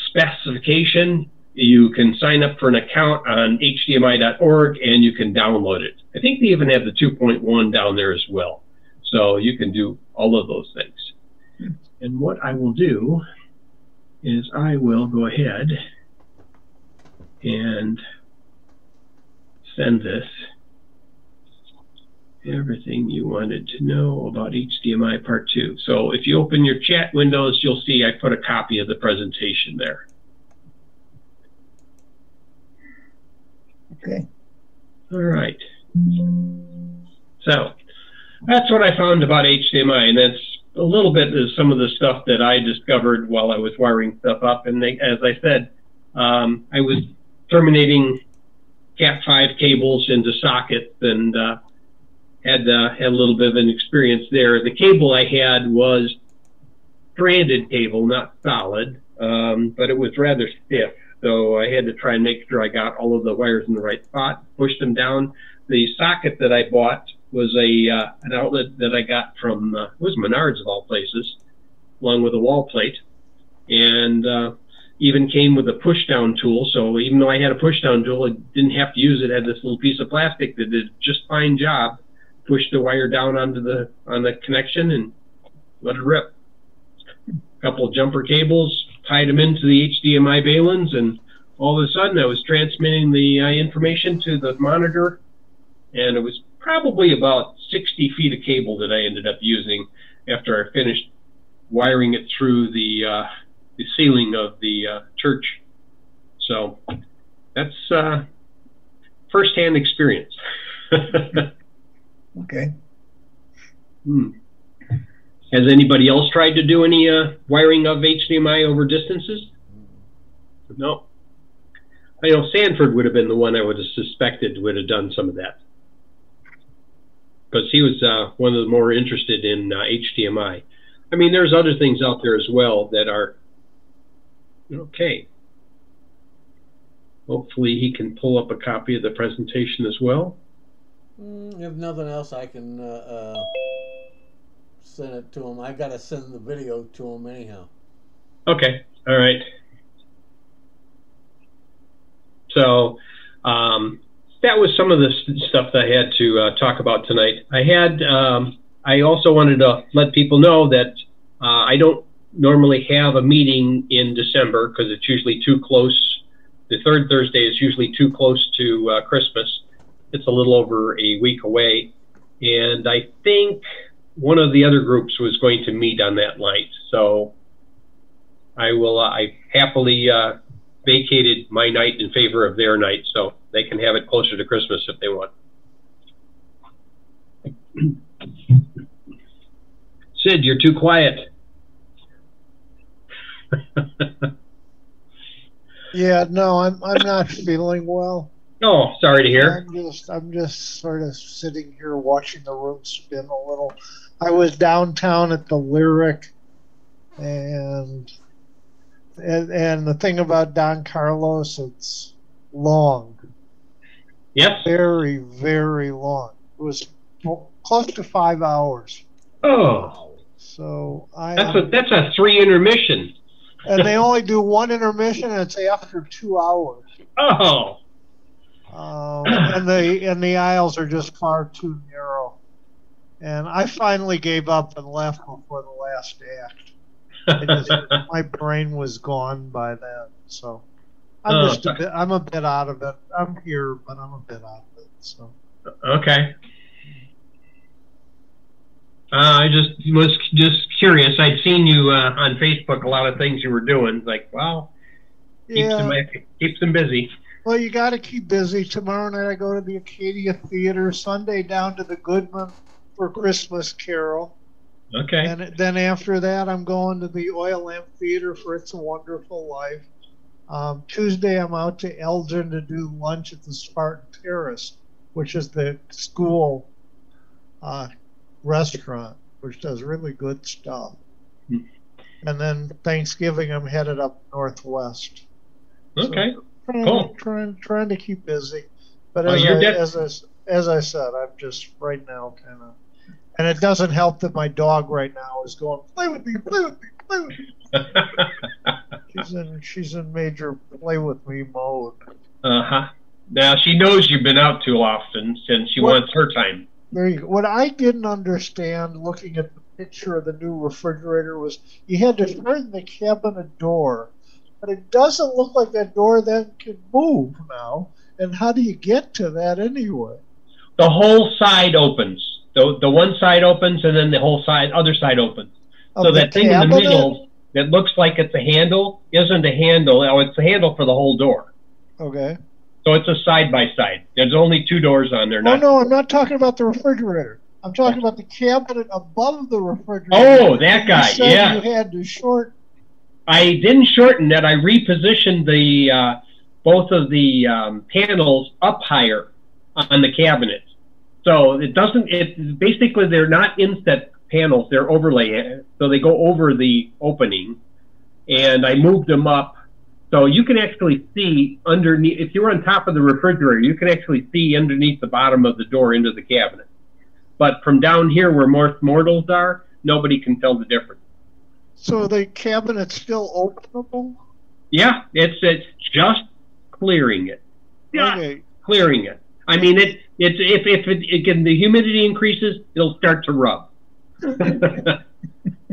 specification, you can sign up for an account on hdmi.org and you can download it. I think they even have the 2.1 down there as well. So you can do all of those things. And what I will do is I will go ahead and send this everything you wanted to know about HDMI part two. So if you open your chat windows, you'll see I put a copy of the presentation there. Okay. All right. So that's what I found about HDMI, and that's a little bit of some of the stuff that I discovered while I was wiring stuff up. And they, as I said, um, I was terminating Cat5 cables into sockets and uh, had uh, had a little bit of an experience there. The cable I had was stranded cable, not solid, um, but it was rather stiff. So I had to try and make sure I got all of the wires in the right spot, push them down. The socket that I bought was a uh, an outlet that I got from uh, was Menards of all places, along with a wall plate, and uh, even came with a push down tool. So even though I had a push down tool, I didn't have to use it. it had this little piece of plastic that did just fine job. Push the wire down onto the on the connection and let it rip. A couple of jumper cables, tied them into the HDMI balun, and all of a sudden I was transmitting the uh, information to the monitor, and it was probably about 60 feet of cable that I ended up using after I finished wiring it through the uh, the ceiling of the uh, church. So that's uh, firsthand experience. okay. Hmm. Has anybody else tried to do any uh, wiring of HDMI over distances? No. I know Sanford would have been the one I would have suspected would have done some of that because he was uh, one of the more interested in uh, HDMI. I mean, there's other things out there as well that are okay. Hopefully, he can pull up a copy of the presentation as well. Mm, if nothing else, I can uh, uh, send it to him. I gotta send the video to him anyhow. Okay. All right. So, um, that was some of the stuff that I had to uh, talk about tonight. I had, um, I also wanted to let people know that uh, I don't normally have a meeting in December because it's usually too close. The third Thursday is usually too close to uh, Christmas. It's a little over a week away. And I think one of the other groups was going to meet on that night. So I will, uh, I happily uh, vacated my night in favor of their night. So they can have it closer to Christmas if they want. Sid, you're too quiet. yeah, no, I'm I'm not feeling well. Oh, sorry to hear. I'm just I'm just sort of sitting here watching the room spin a little. I was downtown at the Lyric, and and and the thing about Don Carlos, it's long. Yep. Very, very long. It was close to five hours. Oh. So I. That's a that's a three intermission. and they only do one intermission, and it's after two hours. Oh. Um, and the and the aisles are just far too narrow. And I finally gave up and left before the last act. Just, my brain was gone by then. So I'm oh, just a bit, I'm a bit out of it. I'm here, but I'm a bit out of it. So okay. Uh, I just was just curious. I'd seen you uh, on Facebook. A lot of things you were doing. Like, well, keeps yeah. them keeps them busy. Well, you got to keep busy. Tomorrow night I go to the Acadia Theater. Sunday down to the Goodman for Christmas Carol. Okay. And then after that, I'm going to the Oil Lamp Theater for It's a Wonderful Life. Um, Tuesday, I'm out to Elgin to do lunch at the Spartan Terrace, which is the school uh, restaurant, which does really good stuff. Hmm. And then Thanksgiving, I'm headed up northwest. Okay. So trying, cool. Trying, trying to keep busy. But as, I, as, I, as I said, I'm just right now kind of and it doesn't help that my dog right now is going, play with me, play with me, play with me. she's in she's in major play with me mode. Uh huh. Now she knows you've been out too often, since she what, wants her time. There you go. What I didn't understand looking at the picture of the new refrigerator was you had to turn the cabinet door, but it doesn't look like that door then can move now. And how do you get to that anyway? The whole side opens. The, the one side opens and then the whole side, other side opens. Of so that thing in the middle that looks like it's a handle isn't a handle. Oh, it's a handle for the whole door. Okay. So it's a side by side. There's only two doors on there. No, no, I'm not talking about the refrigerator. I'm talking about the cabinet above the refrigerator. Oh, that guy, You yeah. You had to short. I didn't shorten that. I repositioned the uh, both of the um, panels up higher on the cabinet. So it doesn't. It basically they're not inset panels. They're overlay. So they go over the opening, and I moved them up. So you can actually see underneath. If you're on top of the refrigerator, you can actually see underneath the bottom of the door into the cabinet. But from down here where most mortals are, nobody can tell the difference. So the cabinet's still openable? Yeah, it's it's just clearing it. Yeah, Okay. clearing it. I mean, it it's if if it, again the humidity increases, it'll start to rub.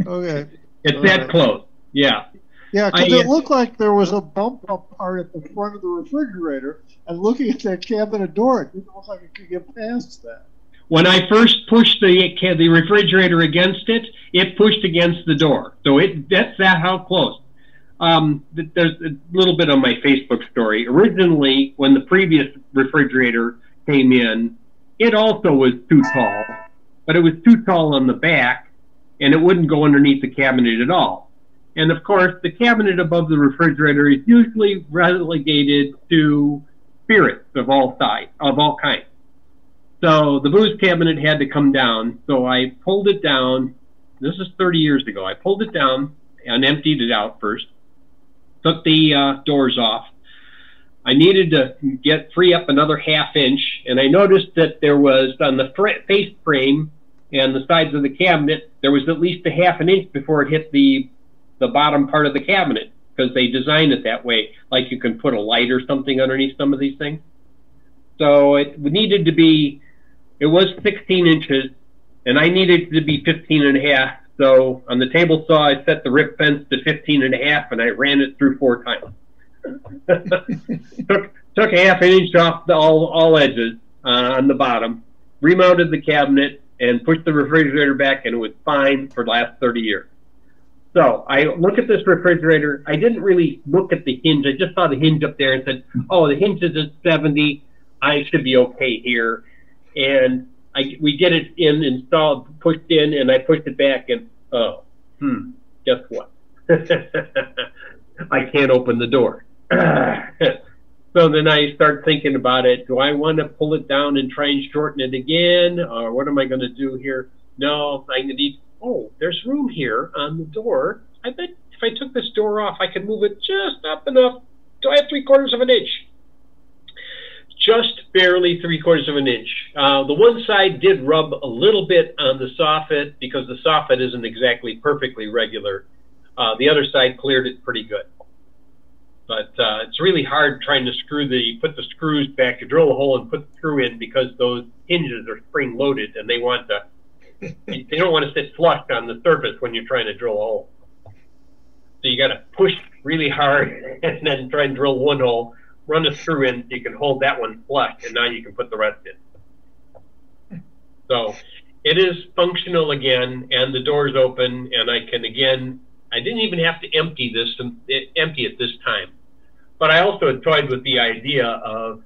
Okay. It's Okay. that Alright. close. Yeah. Yeah, because it looked like there was a bump up part at the front of the refrigerator, and looking at that cabinet door, it didn't look like it could get past that. When I first pushed the the refrigerator against it, it pushed against the door. So it that's that how close. Um, there's a little bit on my Facebook story. Originally, when the previous refrigerator came in, it also was too tall, but it was too tall on the back, and it wouldn't go underneath the cabinet at all. And of course, the cabinet above the refrigerator is usually relegated to spirits of all size, of all kinds. So the booze cabinet had to come down. So I pulled it down. This is 30 years ago. I pulled it down and emptied it out first. Took the uh, doors off. I needed to get free up another half inch, and I noticed that there was on the face frame and the sides of the cabinet there was at least a half an inch before it hit the the bottom part of the cabinet because they designed it that way, like you can put a light or something underneath some of these things. So it needed to be, it was 16 inches, and I needed to be 15 and a half. So on the table saw, I set the rip fence to 15 and a half, and I ran it through four times. Took took half an inch off the, all all edges uh, on the bottom, remounted the cabinet, and pushed the refrigerator back, and it was fine for the last 30 years. So I look at this refrigerator. I didn't really look at the hinge. I just saw the hinge up there and said, "Oh, the hinge is at 70. I should be okay here." And I we get it in installed, pushed in, and I pushed it back, and oh, hmm, guess what? I can't open the door. so then I start thinking about it. Do I want to pull it down and try and shorten it again, or what am I going to do here? No, I need. Oh, there's room here on the door. I bet if I took this door off, I could move it just up enough. Do I have three quarters of an inch? Just barely three quarters of an inch. Uh, the one side did rub a little bit on the soffit because the soffit isn't exactly perfectly regular. Uh, the other side cleared it pretty good. But uh, it's really hard trying to screw the put the screws back to drill a hole and put the screw in because those hinges are spring loaded and they want to they don't want to sit flush on the surface when you're trying to drill a hole. So you got to push really hard and then try and drill one hole, run a screw in you can hold that one flush, and now you can put the rest in. So it is functional again, and the door's open, and I can again. I didn't even have to empty this, empty it this time, but I also toyed with the idea of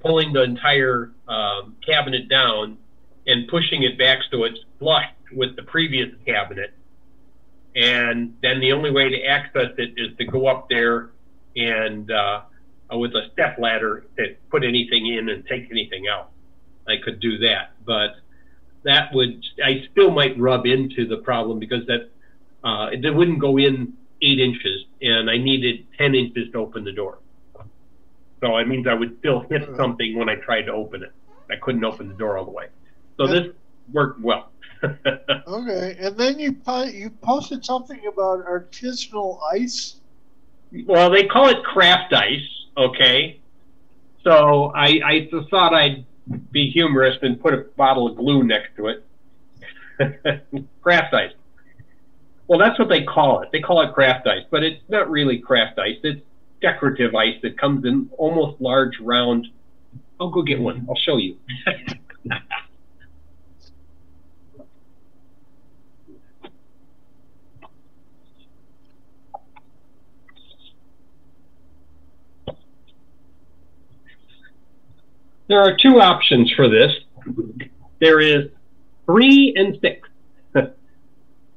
pulling the entire um, cabinet down and pushing it back so it's flush with the previous cabinet. And then the only way to access it is to go up there and uh, with a step ladder to put anything in and take anything out. I could do that, but that would I still might rub into the problem because that uh, it wouldn't go in eight inches, and I needed ten inches to open the door. So it means I would still hit mm-hmm. something when I tried to open it. I couldn't open the door all the way. So this worked well. Okay, and then you you posted something about artisanal ice. well, they call it craft ice, okay? So I, I just thought I'd be humorous and put a bottle of glue next to it. craft ice. Well, that's what they call it. They call it craft ice, but it's not really craft ice. It's decorative ice that comes in almost large round. I'll go get one. I'll show you. there are two options for this. There is three and six.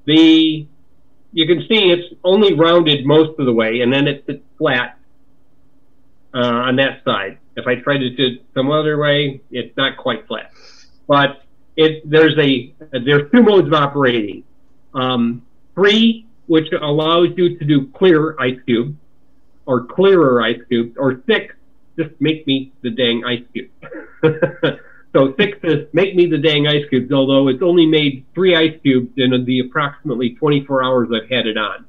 the you can see it's only rounded most of the way, and then it's flat uh, on that side. If I try to do it some other way, it's not quite flat. But it there's a there's two modes of operating. Um, three, which allows you to do clear ice cube, or clearer ice cubes, or six, just make me the dang ice cube. so six is make me the dang ice cubes, although it's only made three ice cubes in the approximately 24 hours I've had it on.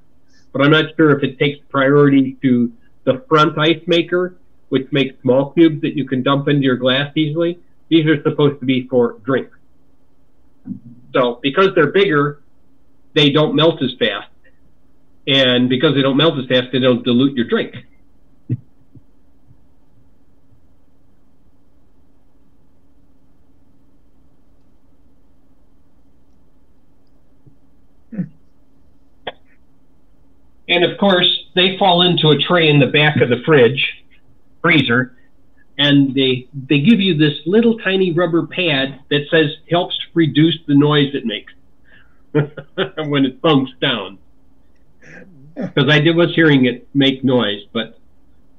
But I'm not sure if it takes priority to the front ice maker, which makes small cubes that you can dump into your glass easily. These are supposed to be for drinks. So because they're bigger, they don't melt as fast. And because they don't melt as fast, they don't dilute your drink. And of course, they fall into a tray in the back of the fridge, freezer, and they they give you this little tiny rubber pad that says helps reduce the noise it makes when it thumps down. Because I did, was hearing it make noise, but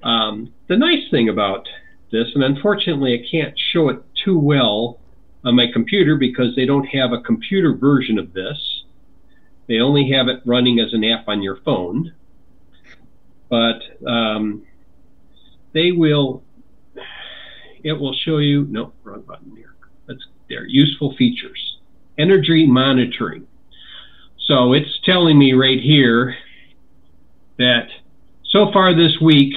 um, the nice thing about this, and unfortunately I can't show it too well on my computer because they don't have a computer version of this they only have it running as an app on your phone, but um, they will. It will show you. No, wrong button here. That's there. Useful features. Energy monitoring. So it's telling me right here that so far this week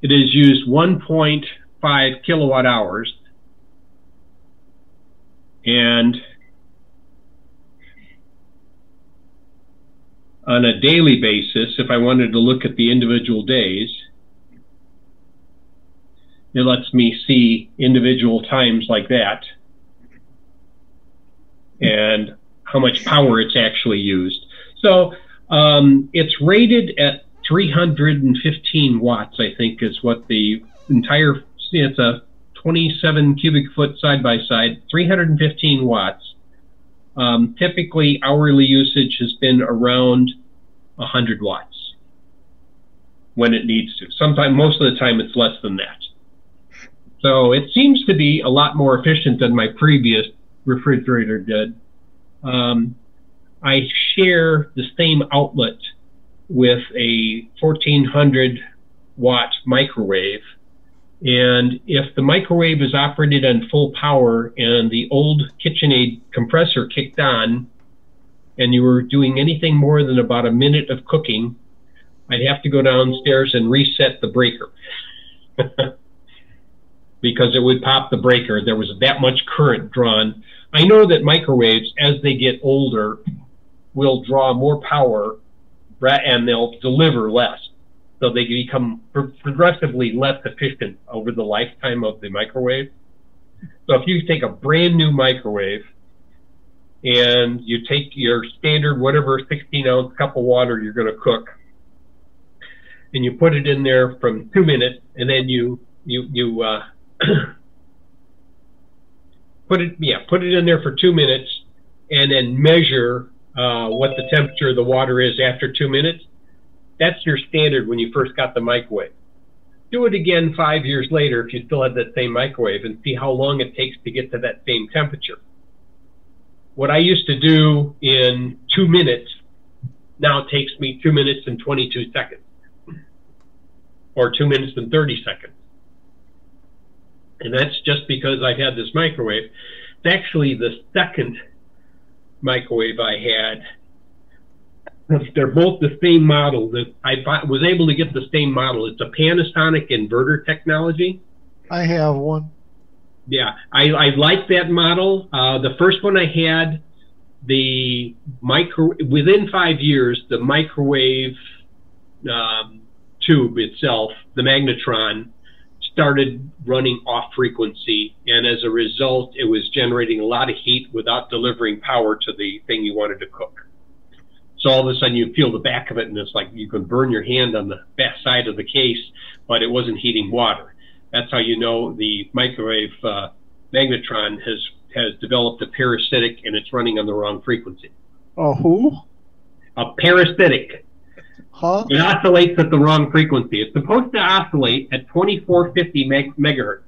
it has used 1.5 kilowatt hours and on a daily basis, if I wanted to look at the individual days, it lets me see individual times like that and how much power it's actually used. So um, it's rated at 315 watts, I think, is what the entire, it's a 27 cubic foot side by side, 315 watts. Um, typically, hourly usage has been around 100 watts when it needs to. Sometimes, most of the time, it's less than that. So it seems to be a lot more efficient than my previous refrigerator did. Um, I share the same outlet with a 1400 watt microwave. And if the microwave is operated on full power and the old KitchenAid compressor kicked on, and you were doing anything more than about a minute of cooking, I'd have to go downstairs and reset the breaker. because it would pop the breaker. There was that much current drawn. I know that microwaves, as they get older, will draw more power and they'll deliver less. So they become progressively less efficient over the lifetime of the microwave. So if you take a brand new microwave and you take your standard whatever 16 ounce cup of water you're going to cook and you put it in there from two minutes and then you you you uh, put it yeah put it in there for two minutes and then measure uh, what the temperature of the water is after two minutes. That's your standard when you first got the microwave. Do it again five years later if you still have that same microwave and see how long it takes to get to that same temperature what I used to do in two minutes now takes me two minutes and 22 seconds or two minutes and 30 seconds. And that's just because I've had this microwave. It's actually the second microwave I had. They're both the same model. That I was able to get the same model. It's a Panasonic inverter technology. I have one. Yeah, I, I like that model. Uh, the first one I had, the micro within five years, the microwave um, tube itself, the magnetron, started running off frequency, and as a result, it was generating a lot of heat without delivering power to the thing you wanted to cook. So all of a sudden, you feel the back of it, and it's like you can burn your hand on the back side of the case, but it wasn't heating water. That's how you know the microwave uh, magnetron has has developed a parasitic, and it's running on the wrong frequency. A who? A parasitic. Huh? It oscillates at the wrong frequency. It's supposed to oscillate at 2450 meg- megahertz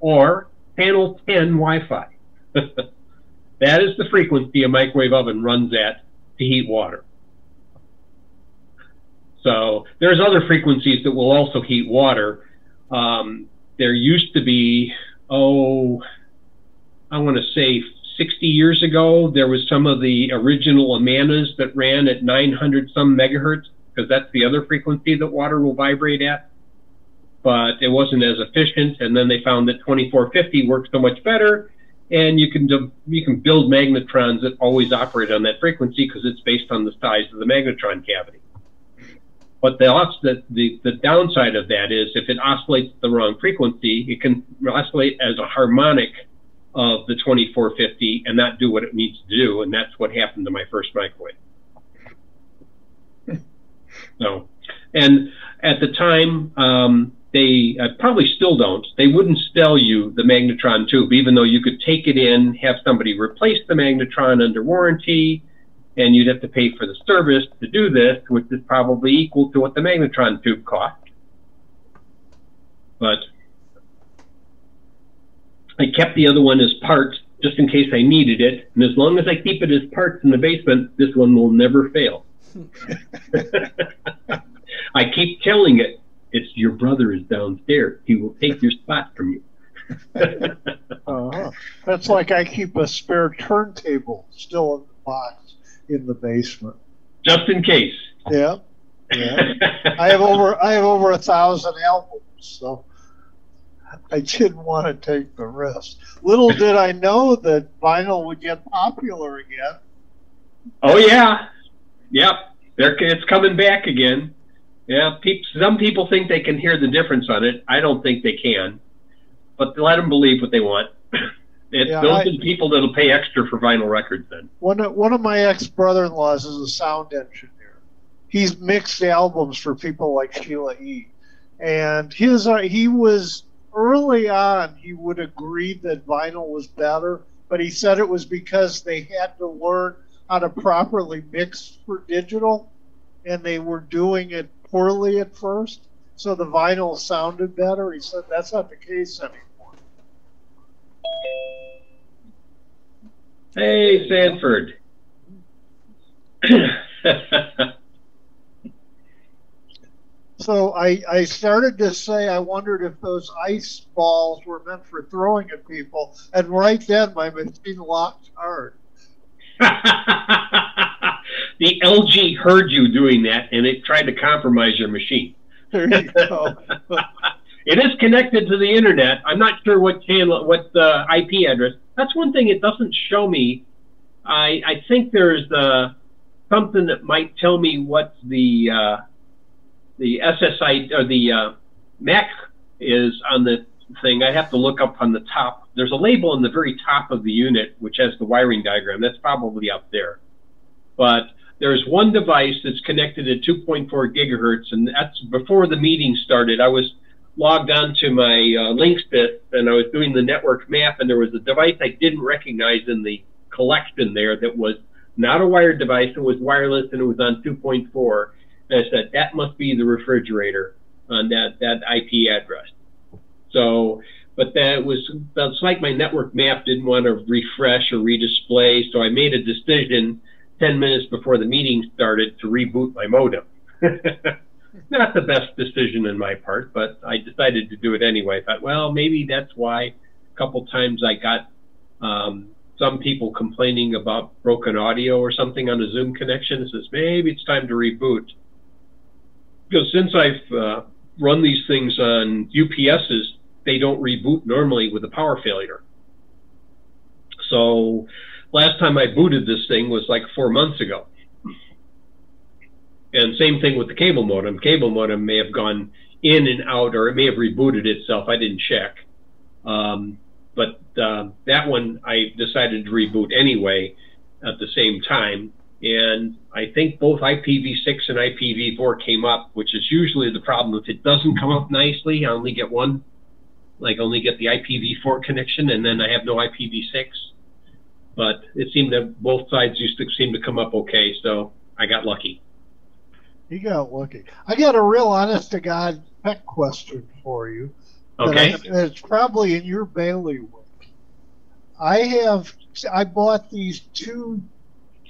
or panel 10 Wi-Fi. that is the frequency a microwave oven runs at to heat water. So there's other frequencies that will also heat water. Um, there used to be, oh, I want to say 60 years ago, there was some of the original Amanas that ran at 900 some megahertz, because that's the other frequency that water will vibrate at. But it wasn't as efficient, and then they found that 2450 worked so much better, and you can you can build magnetrons that always operate on that frequency because it's based on the size of the magnetron cavity. But the, the, the downside of that is if it oscillates the wrong frequency, it can oscillate as a harmonic of the 2450 and not do what it needs to do. And that's what happened to my first microwave. so, and at the time, um, they uh, probably still don't. They wouldn't sell you the magnetron tube, even though you could take it in, have somebody replace the magnetron under warranty, and you'd have to pay for the service to do this, which is probably equal to what the magnetron tube cost. But I kept the other one as parts just in case I needed it. And as long as I keep it as parts in the basement, this one will never fail. I keep telling it, it's your brother is downstairs. He will take your spot from you. uh-huh. That's like I keep a spare turntable still in the box in the basement. Just in case. Yeah. Yeah. I have over I have over a thousand albums, so I didn't want to take the risk. Little did I know that vinyl would get popular again. Oh yeah, yep. There, it's coming back again. Yeah, some people think they can hear the difference on it. I don't think they can, but let them believe what they want. It's yeah, those I, are people that'll pay extra for vinyl records. Then one of, one of my ex brother-in-laws is a sound engineer. He's mixed albums for people like Sheila E. And his uh, he was early on, he would agree that vinyl was better, but he said it was because they had to learn how to properly mix for digital, and they were doing it poorly at first. So the vinyl sounded better. He said that's not the case anymore. Hey, Sanford. So I, I started to say I wondered if those ice balls were meant for throwing at people, and right then my machine locked hard. the LG heard you doing that, and it tried to compromise your machine. There you go. it is connected to the internet. I'm not sure what channel, what the IP address. That's one thing it doesn't show me. I I think there's uh, something that might tell me what the uh, the SSI or the uh, MAC is on the thing. I have to look up on the top. There's a label on the very top of the unit which has the wiring diagram. That's probably up there. But there's one device that's connected at 2.4 gigahertz, and that's before the meeting started. I was logged on to my uh, Linksys and I was doing the network map, and there was a device I didn't recognize in the collection there that was not a wired device. It was wireless and it was on 2.4 and I said, that must be the refrigerator on that, that IP address. So, but that was, that's like my network map didn't want to refresh or redisplay. So I made a decision 10 minutes before the meeting started to reboot my modem. Not the best decision in my part, but I decided to do it anyway. I thought, well, maybe that's why a couple times I got um, some people complaining about broken audio or something on a Zoom connection. It says maybe it's time to reboot because since I've uh, run these things on UPSs they don't reboot normally with a power failure. So last time I booted this thing was like four months ago. And same thing with the cable modem. Cable modem may have gone in and out, or it may have rebooted itself. I didn't check. Um, but uh, that one I decided to reboot anyway at the same time. And I think both IPv6 and IPv4 came up, which is usually the problem. If it doesn't come up nicely, I only get one, like only get the IPv4 connection, and then I have no IPv6. But it seemed that both sides used to seem to come up okay, so I got lucky. You got lucky. I got a real honest to God tech question for you. Okay. It's probably in your bailiwick. I have I bought these two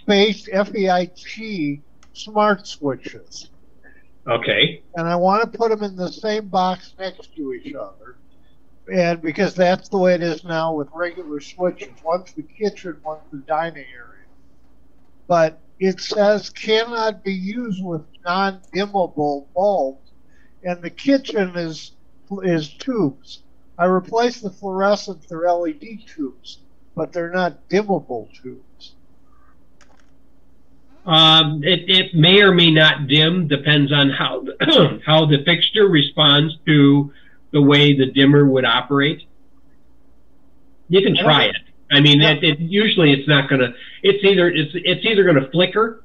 based FEIT smart switches. Okay. And I want to put them in the same box next to each other. And because that's the way it is now with regular switches. One's the kitchen, one's the dining area. But it says cannot be used with non-dimmable bulbs, and the kitchen is is tubes. I replaced the fluorescent for LED tubes, but they're not dimmable tubes. Um, it, it may or may not dim, depends on how how the fixture responds to the way the dimmer would operate. You can try it. I mean, it, it, usually it's not going to. It's either it's it's either going to flicker,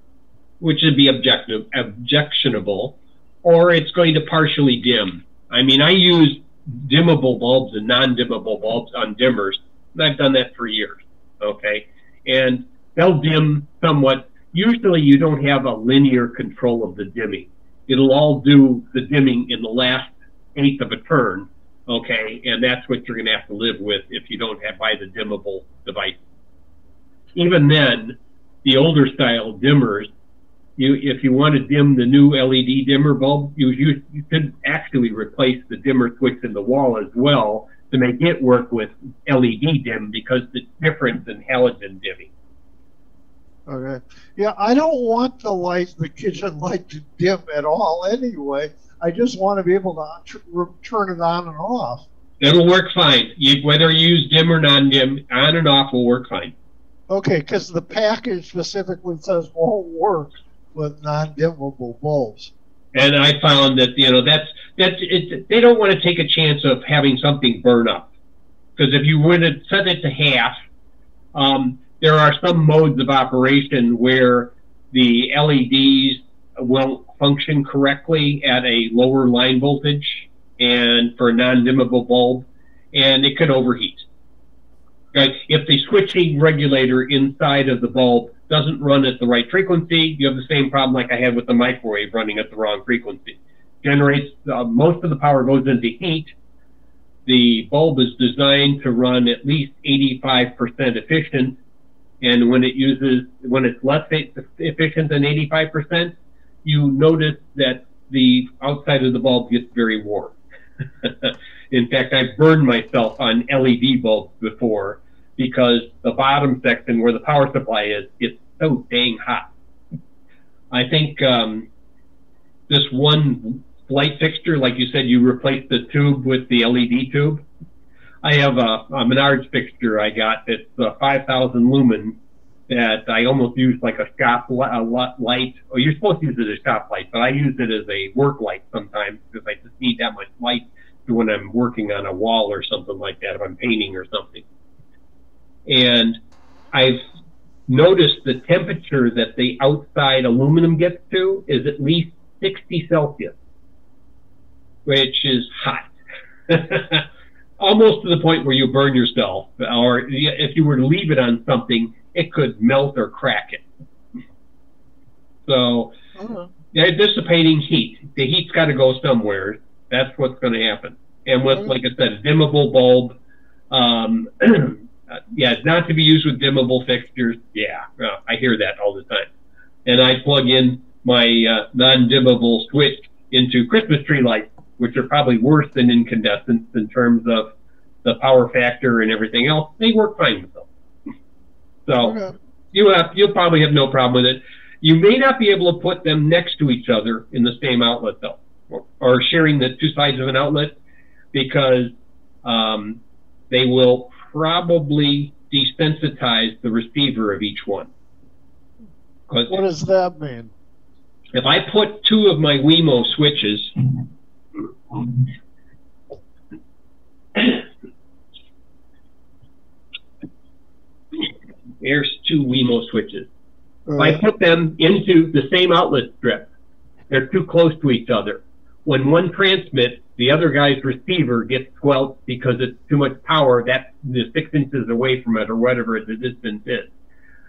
which would be objective objectionable, or it's going to partially dim. I mean, I use dimmable bulbs and non-dimmable bulbs on dimmers. And I've done that for years. Okay, and they'll dim somewhat. Usually, you don't have a linear control of the dimming. It'll all do the dimming in the last eighth of a turn okay? And that's what you're going to have to live with if you don't have buy the dimmable device. Even then, the older style dimmers, you if you want to dim the new LED dimmer bulb, you you, you could actually replace the dimmer switch in the wall as well to make it work with LED dim because the difference in halogen dimming. Okay. Yeah, I don't want the light, the kitchen light to dim at all anyway. I just want to be able to turn it on and off. It'll work fine. You, whether you use dim or non-dim, on and off will work fine. Okay, because the package specifically says won't work with non-dimmable bulbs. And I found that you know that's that's it, they don't want to take a chance of having something burn up because if you were to set it to half, um, there are some modes of operation where the LEDs won't function correctly at a lower line voltage and for a non-dimmable bulb, and it could overheat. If the switching regulator inside of the bulb doesn't run at the right frequency, you have the same problem like I had with the microwave running at the wrong frequency. Generates uh, most of the power goes into heat. The bulb is designed to run at least 85% efficient, and when it uses when it's less efficient than 85%, you notice that the outside of the bulb gets very warm. In fact, I've burned myself on LED bulbs before because the bottom section where the power supply is gets so dang hot. I think um, this one light fixture, like you said, you replaced the tube with the LED tube. I have a, a Menards fixture I got that's uh, 5,000 lumen that I almost use like a shop light. Or you're supposed to use it as a shop light, but I use it as a work light sometimes because I just need that much light when I'm working on a wall or something like that, if I'm painting or something. And I've noticed the temperature that the outside aluminum gets to is at least 60 Celsius, which is hot. Almost to the point where you burn yourself, or if you were to leave it on something, it could melt or crack it. So they're dissipating heat. The heat's got to go somewhere. That's what's going to happen. And with, like I said, a dimmable bulb, um, yeah, not to be used with dimmable fixtures. Yeah, I hear that all the time. And I plug in my uh, non-dimmable switch into Christmas tree lights, which are probably worse than incandescents in terms of the power factor and everything else. They work fine with them. So okay. you have you'll probably have no problem with it. You may not be able to put them next to each other in the same outlet though, or, or sharing the two sides of an outlet, because um, they will probably desensitize the receiver of each one. What does that mean? If I put two of my Wemo switches, there's two Wemo switches. If I put them into the same outlet strip, they're too close to each other. When one transmits, the other guy's receiver gets squelched because it's too much power. That's the six inches away from it or whatever the distance is.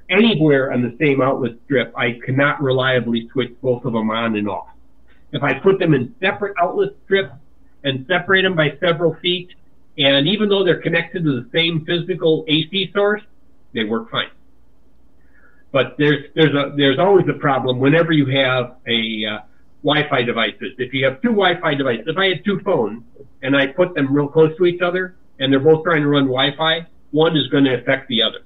Anywhere on the same outlet strip, I cannot reliably switch both of them on and off. If I put them in separate outlet strips and separate them by several feet, and even though they're connected to the same physical AC source, they work fine. But there's there's a there's always a problem whenever you have a uh, Wi-Fi devices. If you have two Wi-Fi devices, if I had two phones and I put them real close to each other and they're both trying to run Wi-Fi, one is going to affect the other.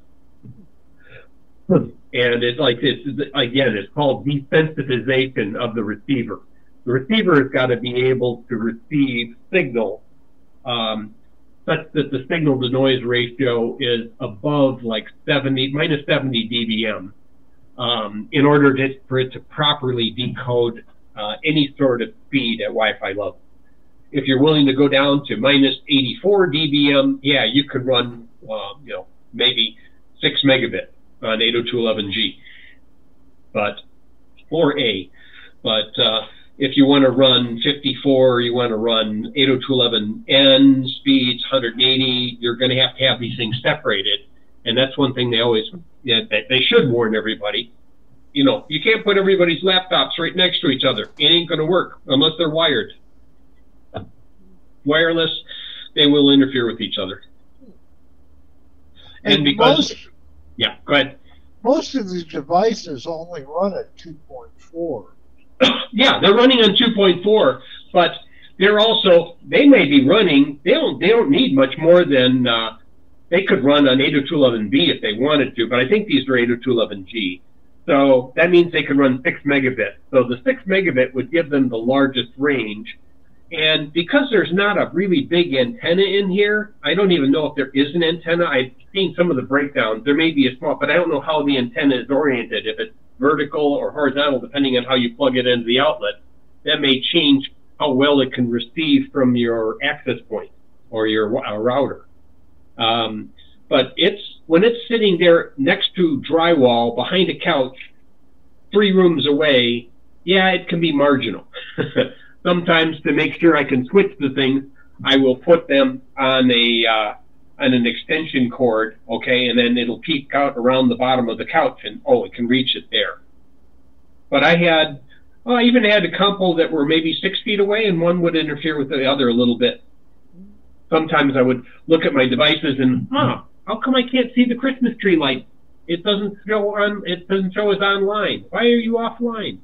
And it's like it's again, it's called desensitization of the receiver. The receiver has got to be able to receive signal um, such that the signal to noise ratio is above like 70 minus 70 dBm um, in order to, for it to properly decode uh, any sort of speed at Wi-Fi level. If you're willing to go down to minus 84 dBm, yeah, you could run, uh, you know, maybe six megabit on 802.11g, but or A. But uh, if you want to run 54, you want to run 802.11n speeds, 180, you're going to have to have these things separated. And that's one thing they always, they should warn everybody you know, you can't put everybody's laptops right next to each other. It ain't going to work unless they're wired. Wireless, they will interfere with each other. And, and because, most, yeah, go ahead. Most of these devices only run at 2.4. yeah, they're running on 2.4, but they're also they may be running. They don't they don't need much more than uh, they could run on 802.11b if they wanted to. But I think these are 802.11g. So that means they can run six megabit. So the six megabit would give them the largest range. And because there's not a really big antenna in here, I don't even know if there is an antenna. I've seen some of the breakdowns. There may be a small, but I don't know how the antenna is oriented. If it's vertical or horizontal, depending on how you plug it into the outlet, that may change how well it can receive from your access point or your router. Um, but it's when it's sitting there next to drywall behind a couch, three rooms away, yeah, it can be marginal. Sometimes to make sure I can switch the things, I will put them on a uh, on an extension cord, okay, and then it'll peek out around the bottom of the couch, and oh, it can reach it there. But I had, well, I even had a couple that were maybe six feet away, and one would interfere with the other a little bit. Sometimes I would look at my devices and, huh, how come I can't see the Christmas tree light? It doesn't show on. It doesn't show us online. Why are you offline?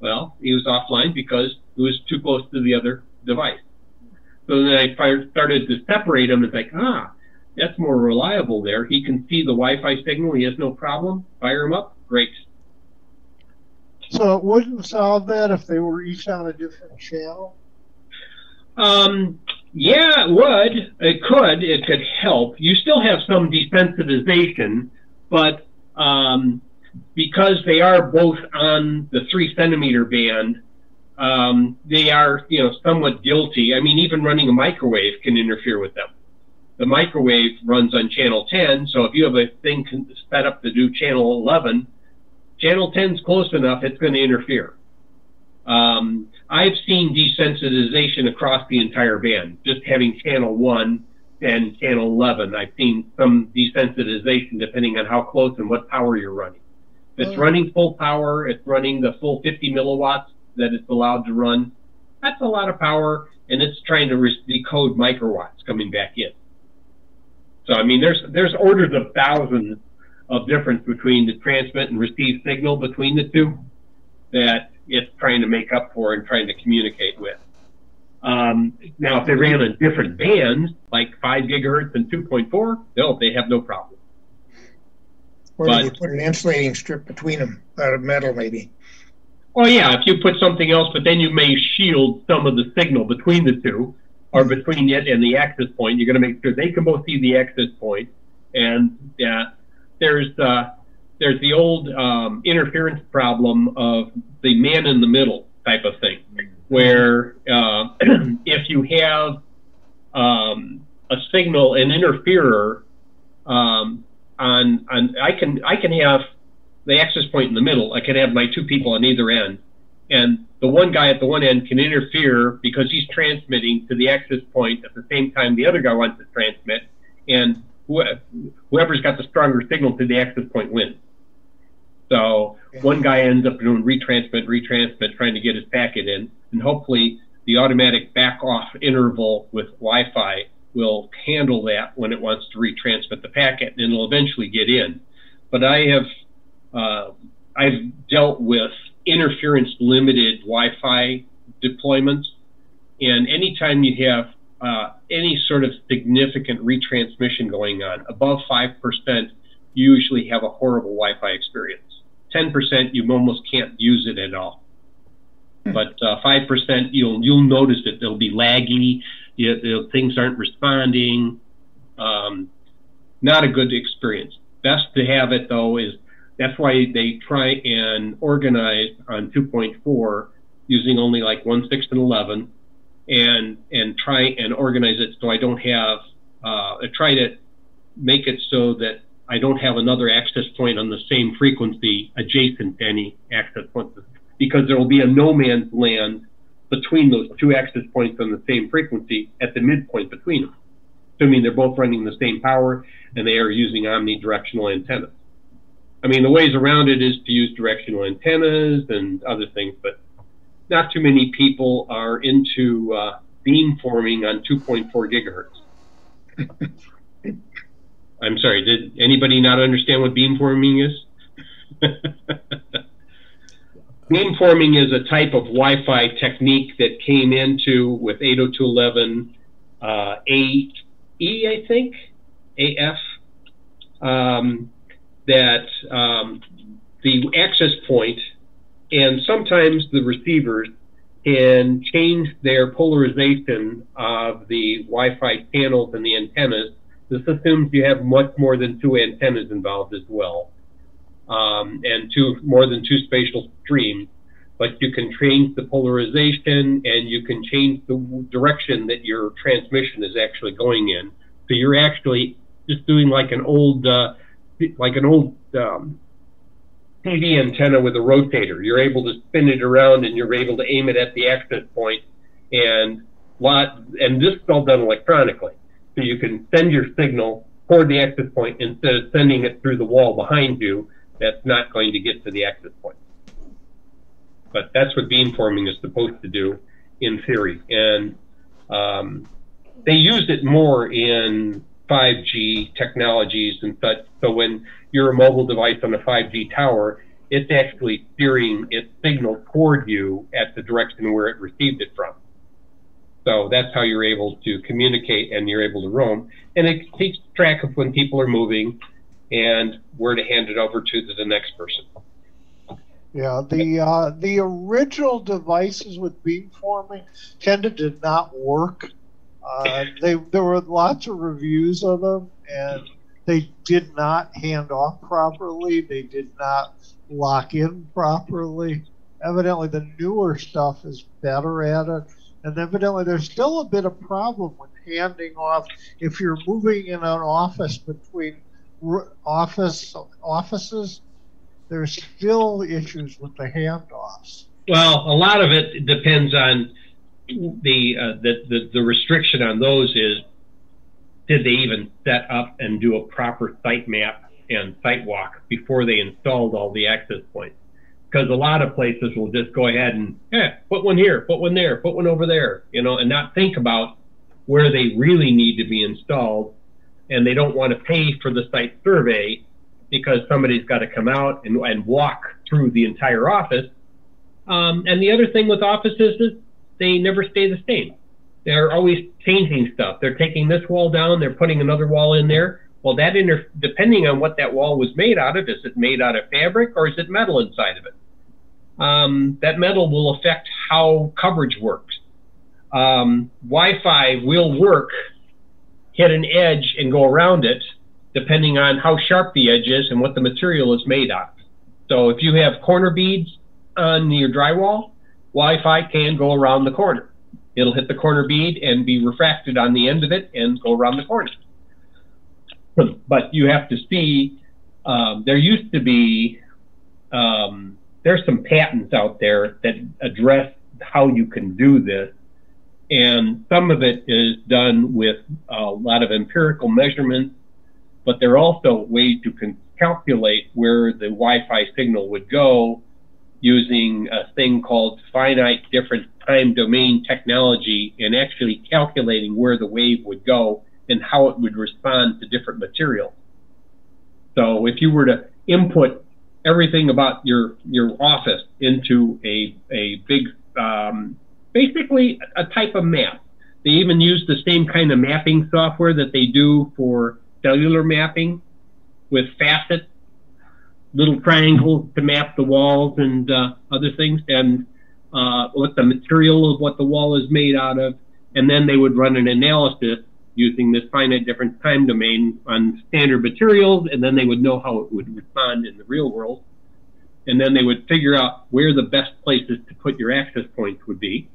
Well, he was offline because it was too close to the other device. So then I started to separate them. It's like, ah, that's more reliable there. He can see the Wi-Fi signal. He has no problem. Fire him up. Great. So it wouldn't solve that if they were each on a different channel? Um, yeah, it would. It could. It could help. You still have some desensitization, but um, because they are both on the three centimeter band, um, they are, you know, somewhat guilty. I mean, even running a microwave can interfere with them. The microwave runs on channel 10, so if you have a thing set up to do channel 11, channel 10 is close enough, it's going to interfere. Um, I've seen desensitization across the entire band, just having channel one and channel 11. I've seen some desensitization depending on how close and what power you're running. If it's oh. running full power, it's running the full 50 milliwatts that it's allowed to run. That's a lot of power, and it's trying to decode microwatts coming back in. So I mean, there's there's orders of thousands of difference between the transmit and receive signal between the two that it's trying to make up for and trying to communicate with. Um, now, if they ran on different bands, like 5 gigahertz and 2.4, no, they have no problem. Or but, you put an insulating strip between them out of metal, maybe. Well, yeah, if you put something else, but then you may shield some of the signal between the two. Or between it and the access point. You're going to make sure they can both see the access point. And uh, there's uh, there's the old um, interference problem of the man in the middle type of thing, where uh, if you have um, a signal, an interferer um, on on I can I can have the access point in the middle. I can have my two people on either end, and the one guy at the one end can interfere because he's transmitting to the access point at the same time the other guy wants to transmit, and whoever's got the stronger signal to the access point wins. So one guy ends up doing retransmit, retransmit, trying to get his packet in, and hopefully the automatic back off interval with Wi-Fi will handle that when it wants to retransmit the packet, and it'll eventually get in. But I have uh, I've dealt with interference limited Wi-Fi deployments, and anytime you have uh, any sort of significant retransmission going on above five percent, you usually have a horrible Wi-Fi experience. 10%, you almost can't use it at all. Hmm. But uh, 5%, you'll you'll notice that It'll be laggy. You, you, things aren't responding. Um, not a good experience. Best to have it though is that's why they try and organize on 2.4 using only like 1, 6, and 11, and and try and organize it so I don't have uh, try to make it so that I don't have another access point on the same frequency adjacent to any access points because there will be a no man's land between those two access points on the same frequency at the midpoint between them. Assuming they're both running the same power and they are using omnidirectional antennas. I mean, the ways around it is to use directional antennas and other things, but not too many people are into uh, beamforming on 2.4 gigahertz. I'm sorry, did anybody not understand what beamforming is? beamforming is a type of Wi-Fi technique that came into with 802.11 uh, AE, I think, AF, um, that um, the access point and sometimes the receivers can change their polarization of the Wi-Fi channels and the antennas this assumes you have much more than two antennas involved as well, um, and two more than two spatial streams. But you can change the polarization and you can change the direction that your transmission is actually going in. So you're actually just doing like an old, uh, like an old um, TV antenna with a rotator. You're able to spin it around and you're able to aim it at the access point, and lot. And this is all done electronically. So you can send your signal toward the access point instead of sending it through the wall behind you that's not going to get to the access point. But that's what beamforming is supposed to do in theory. And um, they use it more in 5G technologies and such. So when you're a mobile device on a 5G tower, it's actually steering its signal toward you at the direction where it received it from. So that's how you're able to communicate and you're able to roam. And it keeps track of when people are moving and where to hand it over to the next person. Yeah, the uh, the original devices with beamforming tended to not work. Uh, they there were lots of reviews of them, and they did not hand off properly. They did not lock in properly. Evidently, the newer stuff is better at it and evidently there's still a bit of problem with handing off if you're moving in an office between office offices. There's still issues with the handoffs. Well, a lot of it depends on the, uh, the, the the restriction on those is did they even set up and do a proper site map and site walk before they installed all the access points? because a lot of places will just go ahead and yeah, put one here, put one there, put one over there, you know, and not think about where they really need to be installed, and they don't want to pay for the site survey because somebody's got to come out and, and walk through the entire office. Um, and the other thing with offices is they never stay the same. They're always changing stuff. They're taking this wall down, they're putting another wall in there. Well, that inter- depending on what that wall was made out of, is it made out of fabric or is it metal inside of it? Um, that metal will affect how coverage works. um, Wi-Fi will work, hit an edge and go around it, depending on how sharp the edge is and what the material is made out of. So if you have corner beads on your drywall, Wi-Fi can go around the corner. It'll hit the corner bead and be refracted on the end of it and go around the corner. But you have to see, um, there used to be, um, there's some patents out there that address how you can do this. And some of it is done with a lot of empirical measurements, but there are also ways to calculate where the Wi-Fi signal would go using a thing called finite difference time domain technology and actually calculating where the wave would go and how it would respond to different materials. So if you were to input everything about your your office into a a big um, basically a type of map. They even use the same kind of mapping software that they do for cellular mapping with facets, little triangles to map the walls and uh, other things, and uh, what the material of what the wall is made out of. And then they would run an analysis using this finite difference time domain on standard materials, and then they would know how it would respond in the real world. And then they would figure out where the best places to put your access points would be.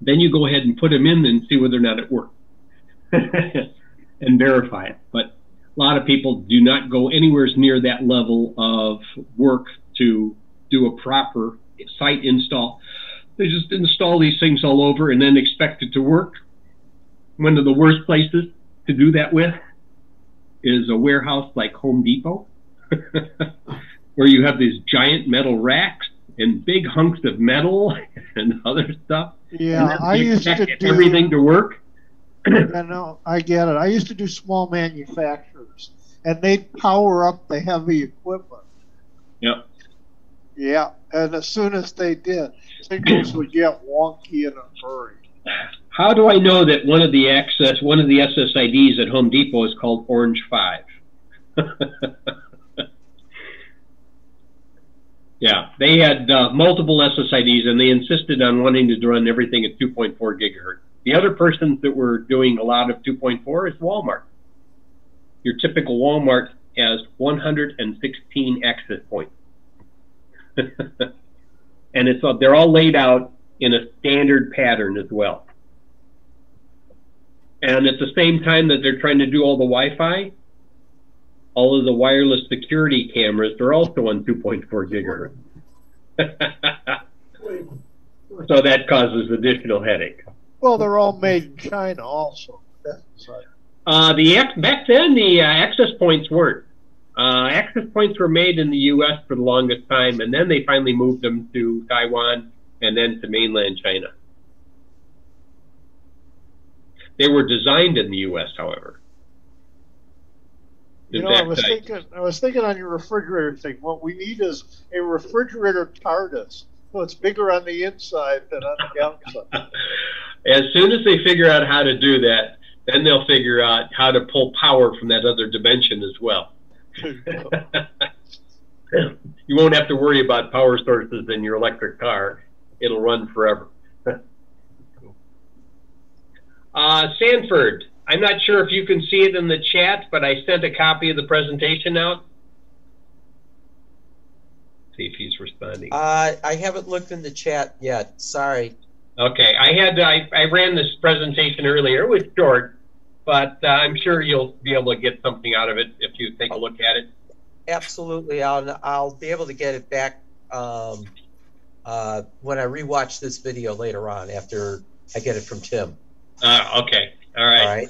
Then you go ahead and put them in and see whether or not it works and verify it. But a lot of people do not go anywhere near that level of work to do a proper site install. They just install these things all over and then expect it to work one of the worst places to do that with is a warehouse like Home Depot, where you have these giant metal racks and big hunks of metal and other stuff. Yeah, I used to do everything to work. I know, I get it. I used to do small manufacturers, and they'd power up the heavy equipment. Yep. Yeah, and as soon as they did, signals would get wonky in a hurry. How do I know that one of the access, one of the SSIDs at Home Depot is called Orange 5? yeah, they had uh, multiple SSIDs and they insisted on wanting to run everything at 2.4 gigahertz. The other persons that were doing a lot of 2.4 is Walmart. Your typical Walmart has 116 access points. and it's they're all laid out in a standard pattern as well. And at the same time that they're trying to do all the Wi-Fi, all of the wireless security cameras are also on 2.4 gigahertz. so that causes additional headache. Well, they're all made in China also. Uh, the back then the uh, access points weren't. Uh, access points were made in the U.S. for the longest time, and then they finally moved them to Taiwan and then to mainland China. They were designed in the U.S., however. You know, I was thinking. I was thinking on your refrigerator thing. What we need is a refrigerator TARDIS. So it's bigger on the inside than on the outside. as soon as they figure out how to do that, then they'll figure out how to pull power from that other dimension as well. you won't have to worry about power sources in your electric car. It'll run forever. Uh, Sanford, I'm not sure if you can see it in the chat, but I sent a copy of the presentation out. See if he's responding. Uh, I haven't looked in the chat yet. Sorry. Okay, I had I, I ran this presentation earlier. It was short, but uh, I'm sure you'll be able to get something out of it if you take a look at it. Absolutely, I'll I'll be able to get it back um, uh, when I rewatch this video later on after I get it from Tim. Uh, okay. All right. All right.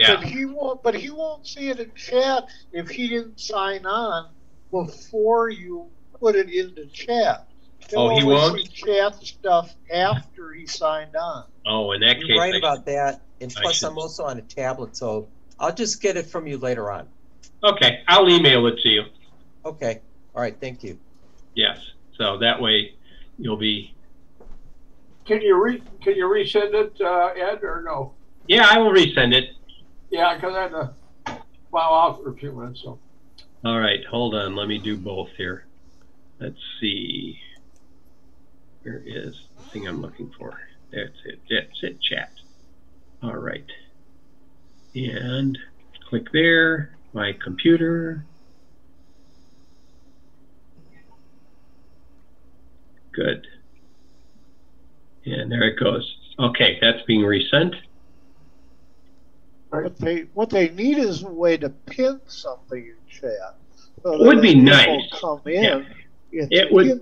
Yeah. But he won't. But he won't see it in chat if he didn't sign on before you put it into chat. He'll oh, he won't chat stuff after he signed on. Oh, in that You're case, right I about that. And plus, I'm also on a tablet, so I'll just get it from you later on. Okay, I'll email it to you. Okay. All right. Thank you. Yes. So that way, you'll be can you re can you resend it, uh, Ed, or no? Yeah, I will resend it. Yeah, because I had to bow out for a few minutes. So. All right, hold on. Let me do both here. Let's see. Where is the thing I'm looking for? That's it. That's it, chat. All right. And click there, my computer. Good. And there it goes. Okay, that's being resent. What they what they need is a way to pin something in chat. So Would be nice. Come in. Yeah. It would-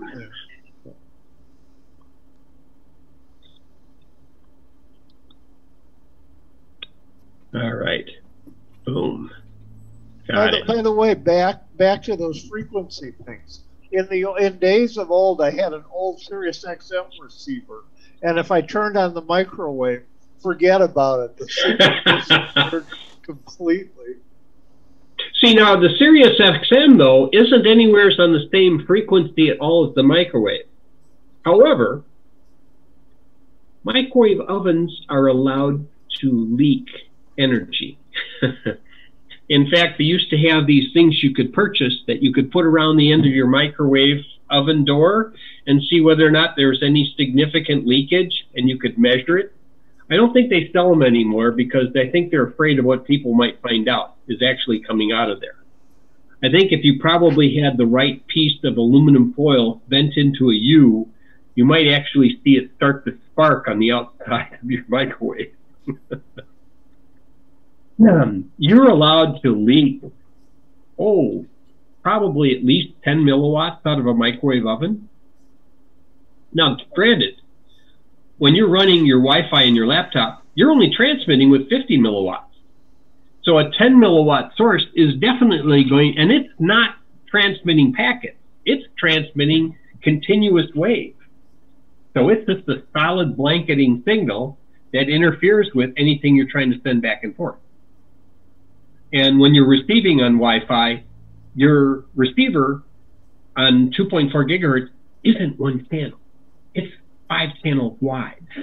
All right. Boom. By the, it. by the way, back back to those frequency things. In the in days of old, I had an old Sirius XM receiver, and if I turned on the microwave, forget about it. The completely. See now, the Sirius XM though isn't anywhere on the same frequency at all as the microwave. However, microwave ovens are allowed to leak energy. In fact, they used to have these things you could purchase that you could put around the end of your microwave oven door and see whether or not there's any significant leakage, and you could measure it. I don't think they sell them anymore because I think they're afraid of what people might find out is actually coming out of there. I think if you probably had the right piece of aluminum foil bent into a U, you might actually see it start to spark on the outside of your microwave. um, you're allowed to leak, oh, probably at least 10 milliwatts out of a microwave oven. Now, granted, when you're running your Wi-Fi in your laptop, you're only transmitting with 50 milliwatts. So a 10 milliwatt source is definitely going, and it's not transmitting packets. It's transmitting continuous wave. So it's just a solid blanketing signal that interferes with anything you're trying to send back and forth. And when you're receiving on Wi-Fi, your receiver on 2.4 gigahertz isn't one channel. Five channels wide.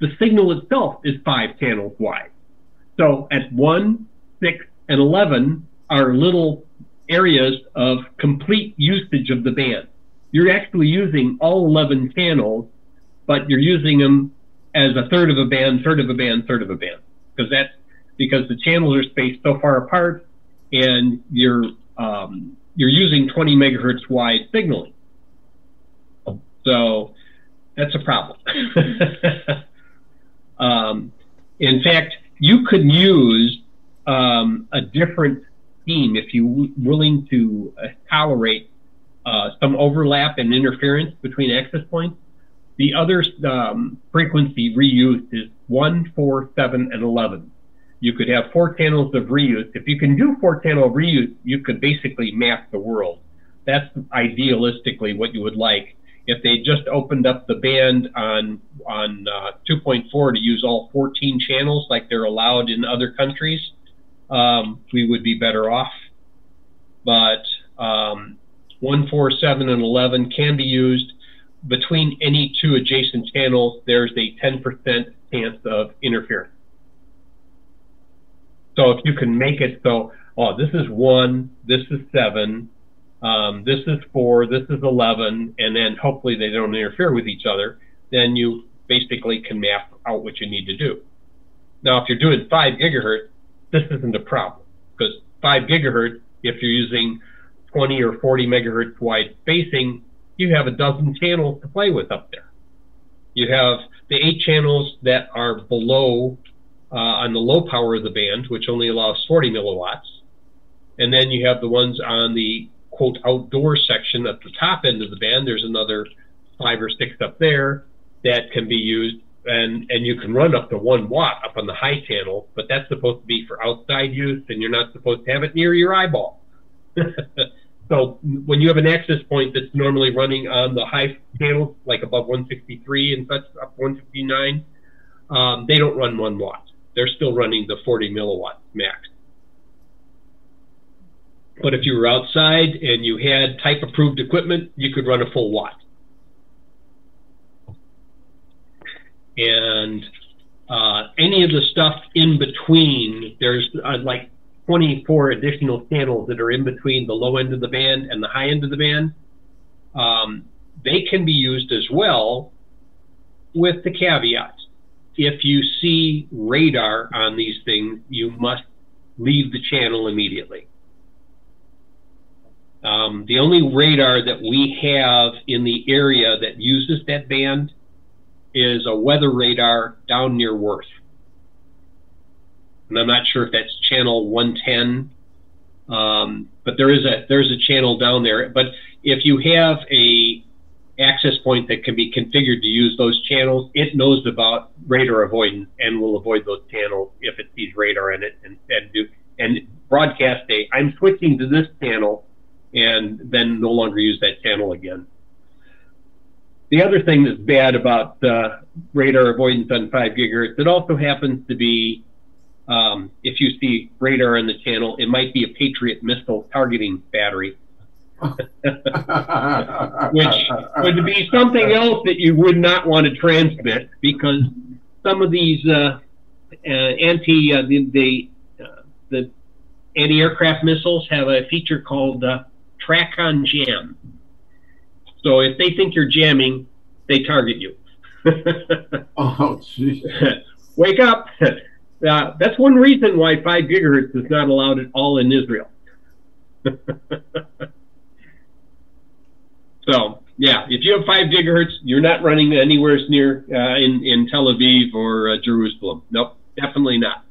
the signal itself is five channels wide. So at 1, 6, and 11 are little areas of complete usage of the band. You're actually using all 11 channels, but you're using them as a third of a band, third of a band, third of a band. Because that's because the channels are spaced so far apart and you're um, you're using 20 megahertz wide signaling. So that's a problem. um, in fact, you could use um, a different scheme if you're willing to uh, tolerate uh, some overlap and interference between access points. The other um, frequency reused is 1, 4, 7, and 11. You could have four channels of reuse. If you can do four channel reuse, you could basically map the world. That's idealistically what you would like. If they just opened up the band on on uh, 2.4 to use all 14 channels like they're allowed in other countries, um, we would be better off. But um, 1, 4, 7, and 11 can be used between any two adjacent channels. There's a 10% chance of interference. So if you can make it so, oh, this is one, this is seven, um, this is four, this is 11, and then hopefully they don't interfere with each other, then you basically can map out what you need to do. Now, if you're doing five gigahertz, this isn't a problem because five gigahertz, if you're using 20 or 40 megahertz wide spacing, you have a dozen channels to play with up there. You have the eight channels that are below uh, on the low power of the band, which only allows 40 milliwatts. And then you have the ones on the quote outdoor section at the top end of the band. There's another five or six up there that can be used. And, and you can run up to one watt up on the high channel, but that's supposed to be for outside use and you're not supposed to have it near your eyeball. so when you have an access point that's normally running on the high channels, like above 163 and such, up 159, um, they don't run one watt they're still running the 40 milliwatt max. But if you were outside and you had type approved equipment, you could run a full watt. And uh, any of the stuff in between, there's uh, like 24 additional channels that are in between the low end of the band and the high end of the band. Um, they can be used as well with the caveat if you see radar on these things, you must leave the channel immediately. Um, the only radar that we have in the area that uses that band is a weather radar down near Worth. And I'm not sure if that's channel 110, um, but there is a there's a channel down there. But if you have a access point that can be configured to use those channels, it knows about radar avoidance and will avoid those channels if it sees radar in it and, and do and broadcast a I'm switching to this channel and then no longer use that channel again. The other thing that's bad about uh, radar avoidance on 5 gigahertz, it also happens to be um, if you see radar in the channel, it might be a Patriot missile targeting battery which would be something else that you would not want to transmit because some of these uh, uh, anti uh, the the, uh, the anti-aircraft missiles have a feature called uh, track on jam. So if they think you're jamming, they target you. oh, jeez. Wake up! Uh, that's one reason why five gigahertz is not allowed at all in Israel. So yeah, if you have five gigahertz, you're not running anywhere near uh, in in Tel Aviv or uh, Jerusalem. Nope, definitely not.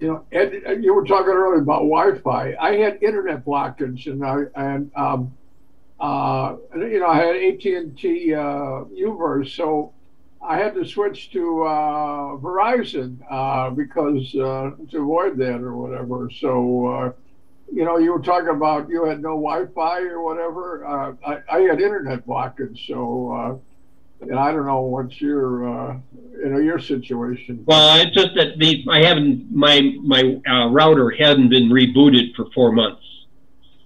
You know, Ed, you were talking earlier about Wi-Fi. I had internet blockage, and I and um, uh, you know I had AT and T uh, UVerse, so I had to switch to uh, Verizon uh, because uh, to avoid that or whatever. So uh, you know, you were talking about you had no Wi-Fi or whatever. Uh, I, I, had internet blockage, so uh, and I don't know what's your uh, you know your situation. Well, it's just that the I haven't my my uh, router hadn't been rebooted for four months.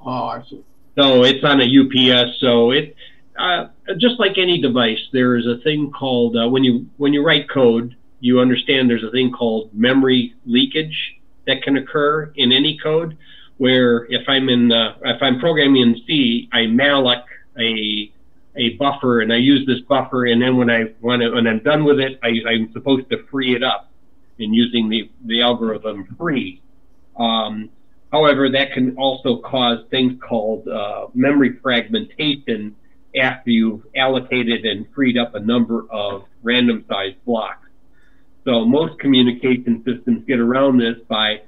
Oh, I see. So it's on a UPS. So it uh, just like any device, there is a thing called uh, when you when you write code, you understand there's a thing called memory leakage that can occur in any code where if I'm in uh, if I'm programming in C, I malloc a a buffer and I use this buffer, and then when I when, I, when I'm done with it, I, I'm supposed to free it up in using the the algorithm free. Um, however, that can also cause things called uh, memory fragmentation after you've allocated and freed up a number of random sized blocks. So most communication systems get around this by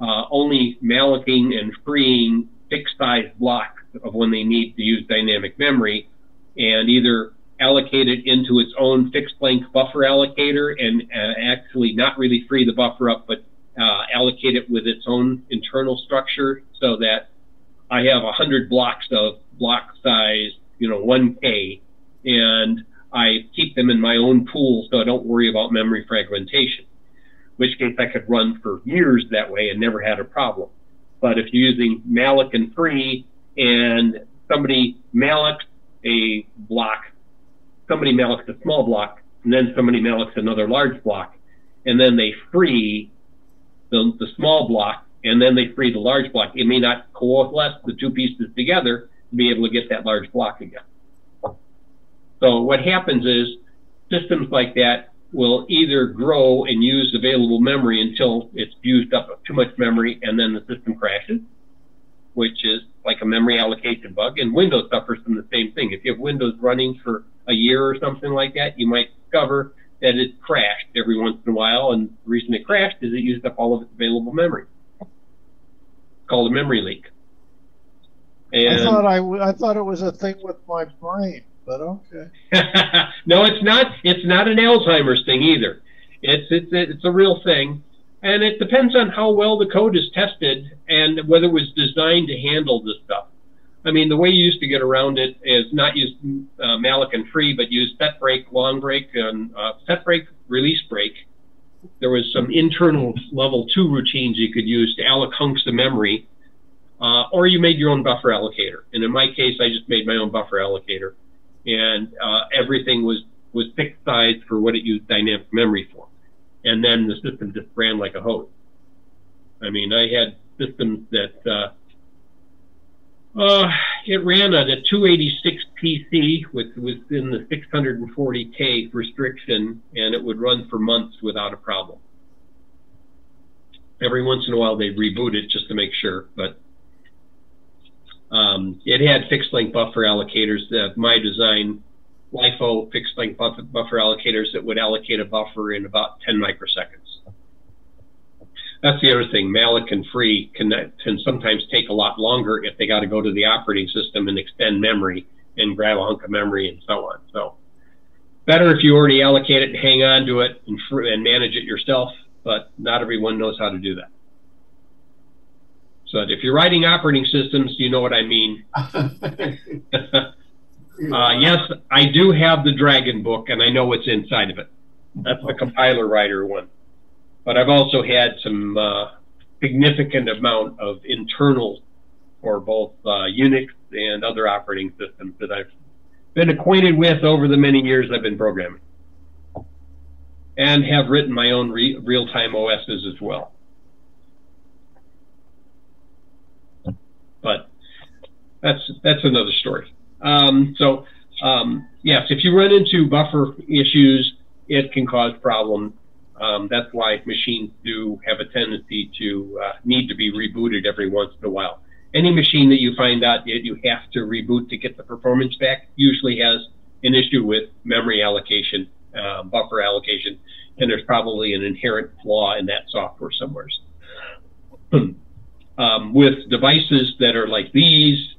uh, only mallocing and freeing fixed size blocks of when they need to use dynamic memory and either allocate it into its own fixed length buffer allocator and uh, actually not really free the buffer up, but uh, allocate it with its own internal structure so that I have 100 blocks of block size, you know, 1K, and I keep them in my own pool so I don't worry about memory fragmentation which case I could run for years that way and never had a problem. But if you're using malloc and free and somebody mallocs a block, somebody mallocs a small block, and then somebody mallocs another large block, and then they free the, the small block, and then they free the large block, it may not coalesce the two pieces together to be able to get that large block again. So what happens is systems like that will either grow and use available memory until it's used up too much memory and then the system crashes, which is like a memory allocation bug. And Windows suffers from the same thing. If you have Windows running for a year or something like that, you might discover that it crashed every once in a while. And the reason it crashed is it used up all of its available memory. It's called a memory leak. And I thought I, I thought it was a thing with my brain but okay. no, it's not. It's not an Alzheimer's thing either. It's it's it's a real thing, and it depends on how well the code is tested and whether it was designed to handle this stuff. I mean, the way you used to get around it is not use uh, malloc and free, but use set break, long break, and uh, set break, release break. There was some internal level two routines you could use to alloc hunks of memory, uh, or you made your own buffer allocator. And in my case, I just made my own buffer allocator and uh, everything was was fixed size for what it used dynamic memory for, and then the system just ran like a hose. I mean, I had systems that, uh, uh, it ran at a 286 PC with within the 640K restriction, and it would run for months without a problem. Every once in a while, they'd reboot it just to make sure, but um, it had fixed length buffer allocators. that my design LIFO fixed length buffer, buffer allocators that would allocate a buffer in about 10 microseconds. That's the other thing. Malloc and Free can, can sometimes take a lot longer if they got to go to the operating system and extend memory and grab a hunk of memory and so on. So better if you already allocate it and hang on to it and, and manage it yourself, but not everyone knows how to do that. So if you're writing operating systems, you know what I mean. uh, yes, I do have the Dragon book, and I know what's inside of it. That's the compiler writer one but I've also had some uh, significant amount of internal for both uh, Unix and other operating systems that I've been acquainted with over the many years I've been programming, and have written my own re real-time OSs as well. But that's that's another story. Um, so um, yes, if you run into buffer issues, it can cause problems um, that's why machines do have a tendency to uh, need to be rebooted every once in a while. Any machine that you find out that you have to reboot to get the performance back usually has an issue with memory allocation, uh, buffer allocation, and there's probably an inherent flaw in that software somewhere. um, with devices that are like these,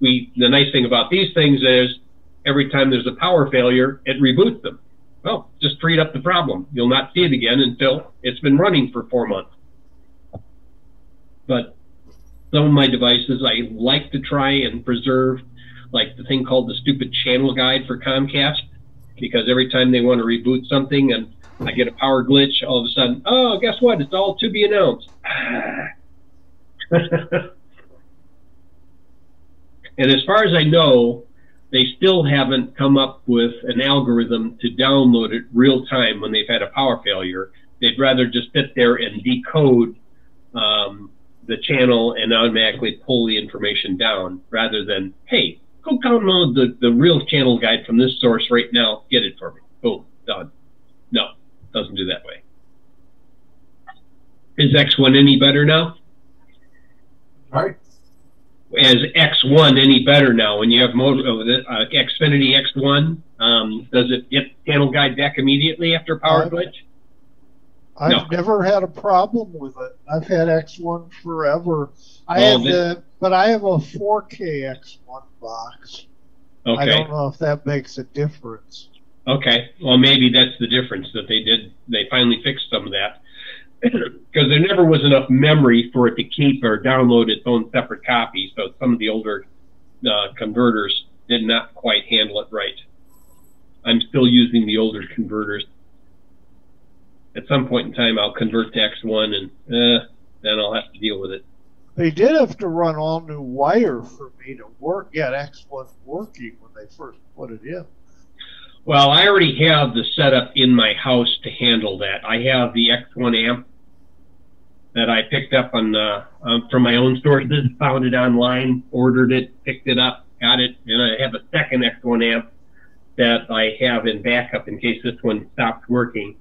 we the nice thing about these things is every time there's a power failure, it reboots them. Well, just freed up the problem. You'll not see it again until it's been running for four months. But some of my devices I like to try and preserve, like the thing called the stupid channel guide for Comcast, because every time they want to reboot something and I get a power glitch, all of a sudden, oh, guess what? It's all to be announced. and as far as I know, they still haven't come up with an algorithm to download it real time when they've had a power failure. They'd rather just sit there and decode um, the channel and automatically pull the information down rather than, hey, go download the, the real channel guide from this source right now. Get it for me. Boom, done. No, doesn't do that way. Is X1 any better now? Right as X1 any better now? When you have motor, uh, Xfinity X1, um, does it get channel guide back immediately after power I've, glitch? I've no. never had a problem with it. I've had X1 forever. I oh, have the, but I have a 4K X1 box. Okay. I don't know if that makes a difference. Okay. Well, maybe that's the difference that they did. They finally fixed some of that because there never was enough memory for it to keep or download its own separate copy. So some of the older uh, converters did not quite handle it right. I'm still using the older converters. At some point in time, I'll convert to X1 and uh, then I'll have to deal with it. They did have to run all new wire for me to work, get X1 working when they first put it in. Well, I already have the setup in my house to handle that. I have the X1 amp that I picked up on uh, um, from my own sources, found it online, ordered it, picked it up, got it, and I have a second X1 amp that I have in backup in case this one stops working.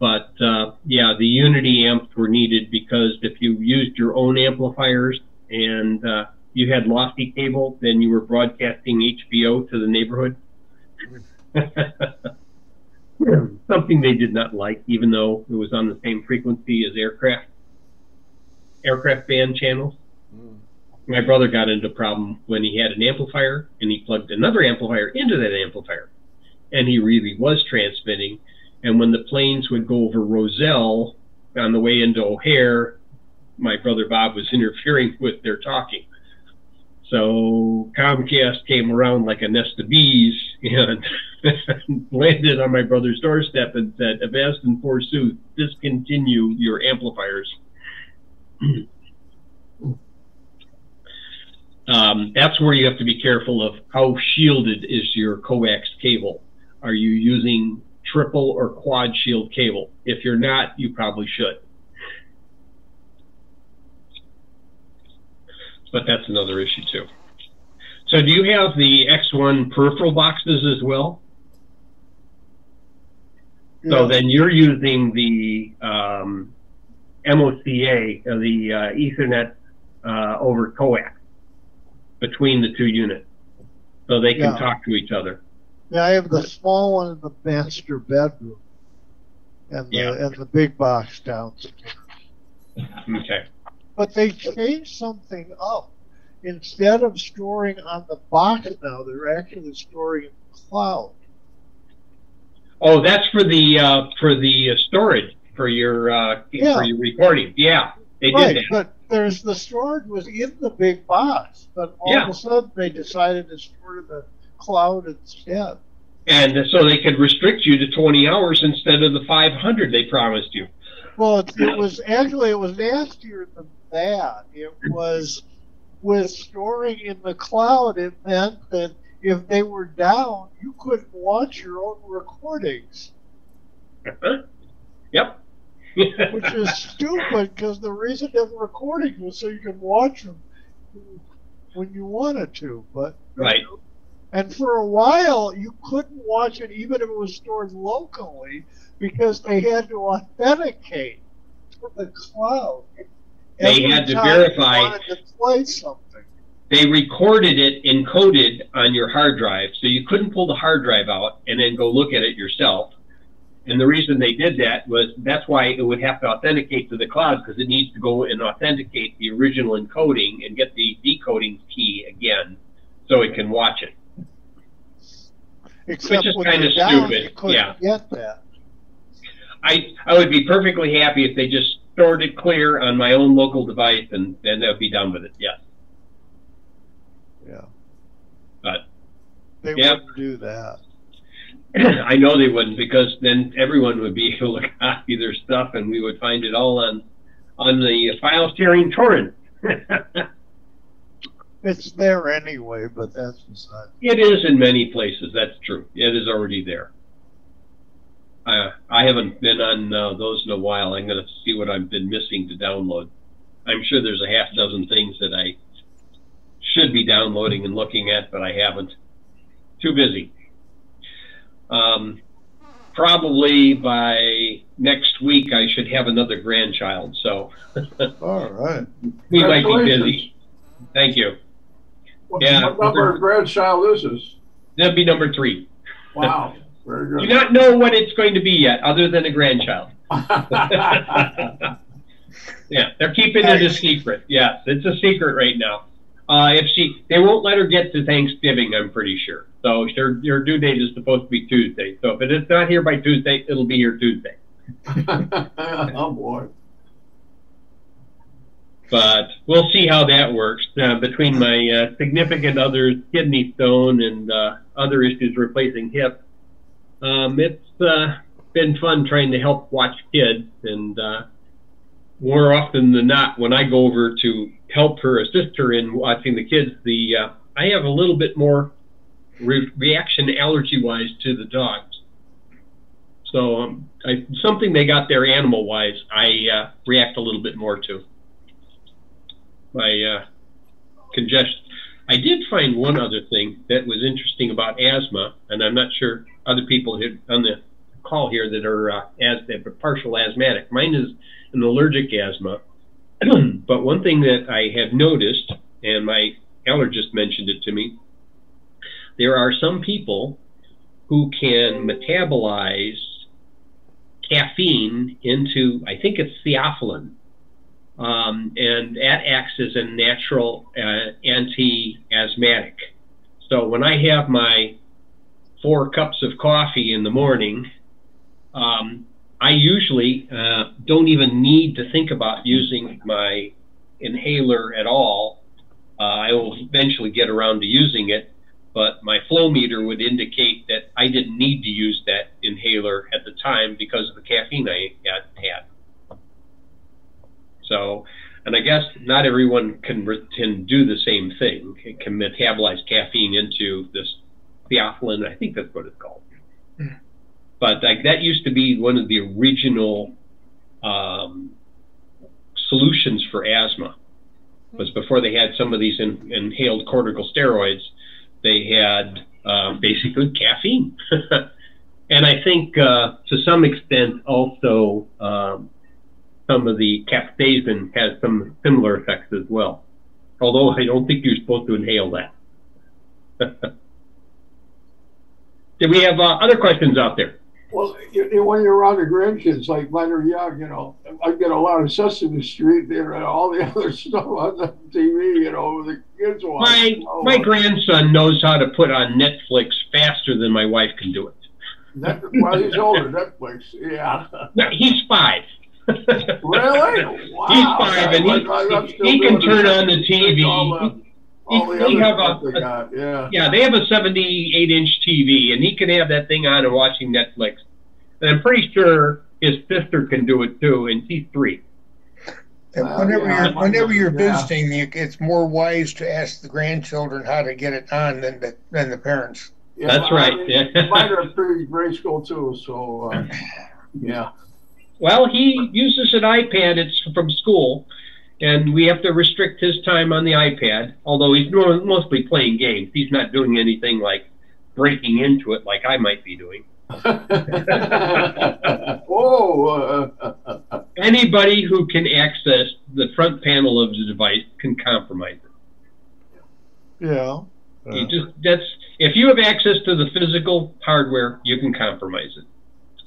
But uh, yeah, the Unity amps were needed because if you used your own amplifiers and uh, you had lofty cable, then you were broadcasting HBO to the neighborhood. Something they did not like, even though it was on the same frequency as aircraft aircraft band channels. Mm. My brother got into a problem when he had an amplifier and he plugged another amplifier into that amplifier, and he really was transmitting. And when the planes would go over Roselle on the way into O'Hare, my brother Bob was interfering with their talking. So Comcast came around like a nest of bees and landed on my brother's doorstep and said, Avast and forsooth, discontinue your amplifiers. Um, that's where you have to be careful of how shielded is your coax cable. Are you using triple or quad shield cable? If you're not, you probably should. But that's another issue too. So do you have the X1 peripheral boxes as well? So then you're using the um, MOCA, uh, the uh, Ethernet uh, over coax between the two units, so they can Yeah. talk to each other. Yeah, I have the small one in the master bedroom, and the Yeah. and the big box downstairs. Okay. But they changed something up. Instead of storing on the box now, they're actually storing in the cloud. Oh, that's for the uh, for the uh, storage for your uh, Yeah. for your recording. Yeah, they right, did that. but there's the storage was in the big box, but all Yeah. of a sudden they decided to store the cloud instead. And so they could restrict you to 20 hours instead of the 500 they promised you. Well, it, it was actually it was nastier than that. It was with storing in the cloud. It meant that if they were down, you couldn't watch your own recordings, Uh -huh. yep. Which is stupid because the reason to have recordings was so you could watch them when you wanted to. But right. And for a while, you couldn't watch it even if it was stored locally because they had to authenticate to the cloud. They every had to verify- to play something. They recorded it encoded on your hard drive, so you couldn't pull the hard drive out and then go look at it yourself. And the reason they did that was that's why it would have to authenticate to the cloud because it needs to go and authenticate the original encoding and get the decoding key again so it can watch it. Except is kinda you're down, stupid, yeah. get that. I I would be perfectly happy if they just stored it clear on my own local device and then they'd be done with it. Yes. Yeah. But They Yeah. wouldn't do that. I know they wouldn't because then everyone would be able to copy their stuff and we would find it all on on the file sharing torrent. It's there anyway, but that's beside. it is in many places. That's true. It is already there. Uh, I haven't been on uh, those in a while. I'm going to see what I've been missing to download. I'm sure there's a half dozen things that I should be downloading and looking at, but I haven't. Too busy. Um, probably by next week, I should have another grandchild. So All right. we might be busy. Thank you. What, Yeah. what number of grandchild is this? That'd be number three. Wow, very good. Do not know what it's going to be yet, other than a grandchild. Yeah, they're keeping it a secret. Yes, it's a secret right now. Uh, if she, they won't let her get to Thanksgiving, I'm pretty sure. So her, her due date is supposed to be Tuesday. So if it is not here by Tuesday, it'll be here Tuesday. oh boy. But we'll see how that works. Uh, between my uh, significant other's kidney stone and uh, other issues replacing hip, um, it's uh, been fun trying to help watch kids. And uh, more often than not, when I go over to help her, assist her in watching the kids, the uh, I have a little bit more re- reaction allergy-wise to the dogs. So um, I, something they got there animal-wise, I uh, react a little bit more to my uh, congestion. I did find one other thing that was interesting about asthma, and I'm not sure other people here on the call here that are uh, as partial asthmatic. Mine is an allergic asthma, but one thing that I have noticed, and my allergist mentioned it to me, there are some people who can metabolize caffeine into, I think it's theophylline, um, and that acts as a natural uh, anti-asthmatic. So when I have my four cups of coffee in the morning, um, I usually uh, don't even need to think about using my inhaler at all. Uh, I will eventually get around to using it, but my flow meter would indicate that I didn't need to use that inhaler at the time because of the caffeine I had. had. So, and I guess not everyone can, can do the same thing. It can metabolize caffeine into this theophylline. I think that's what it's called. But like that used to be one of the original um, solutions for asthma. Was before they had some of these in, inhaled corticosteroids. they had uh, basically caffeine. and I think uh, to some extent also um, some of the capsaicin has some similar effects as well. Although I don't think you're supposed to inhale that. Do we have uh, other questions out there? Well, you, you, when you're around the grandkids, like mine are young, you know, I get a lot of Sesame Street there and all the other stuff on the TV, you know, the kids watch. My, oh, my grandson knows how to put on Netflix faster than my wife can do it. Net, well, he's older, Netflix, yeah. No, he's five. really? Wow. He's five, and he, he can turn on the TV. All the they have a, they got, yeah. yeah, they have a 78 inch TV, and he can have that thing on and watching Netflix. And I'm pretty sure his sister can do it too, and she's three. And Well, whenever yeah, you're whenever you're yeah. visiting, it's more wise to ask the grandchildren how to get it on than the than the parents. Yeah, That's I right, mean, yeah. mine are pretty grade school too, so uh, yeah. Well, he uses an iPad. It's from school, and we have to restrict his time on the iPad. Although he's mostly playing games, he's not doing anything like breaking into it like I might be doing. Whoa! Anybody who can access the front panel of the device can compromise it. Yeah. You just that's if you have access to the physical hardware, you can compromise it.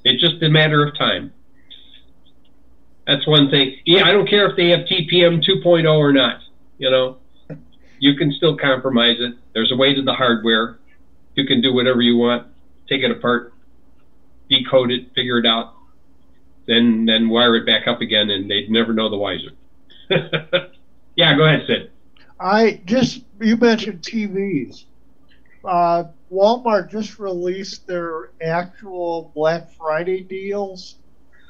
It's just a matter of time. That's one thing. Yeah, I don't care if they have TPM 2.0 or not. You know, you can still compromise it. There's a way to the hardware. You can do whatever you want. Take it apart, decode it, figure it out, then then wire it back up again, and they'd never know the wiser. yeah, go ahead, Sid. I just you mentioned TVs. Uh, Walmart just released their actual Black Friday deals.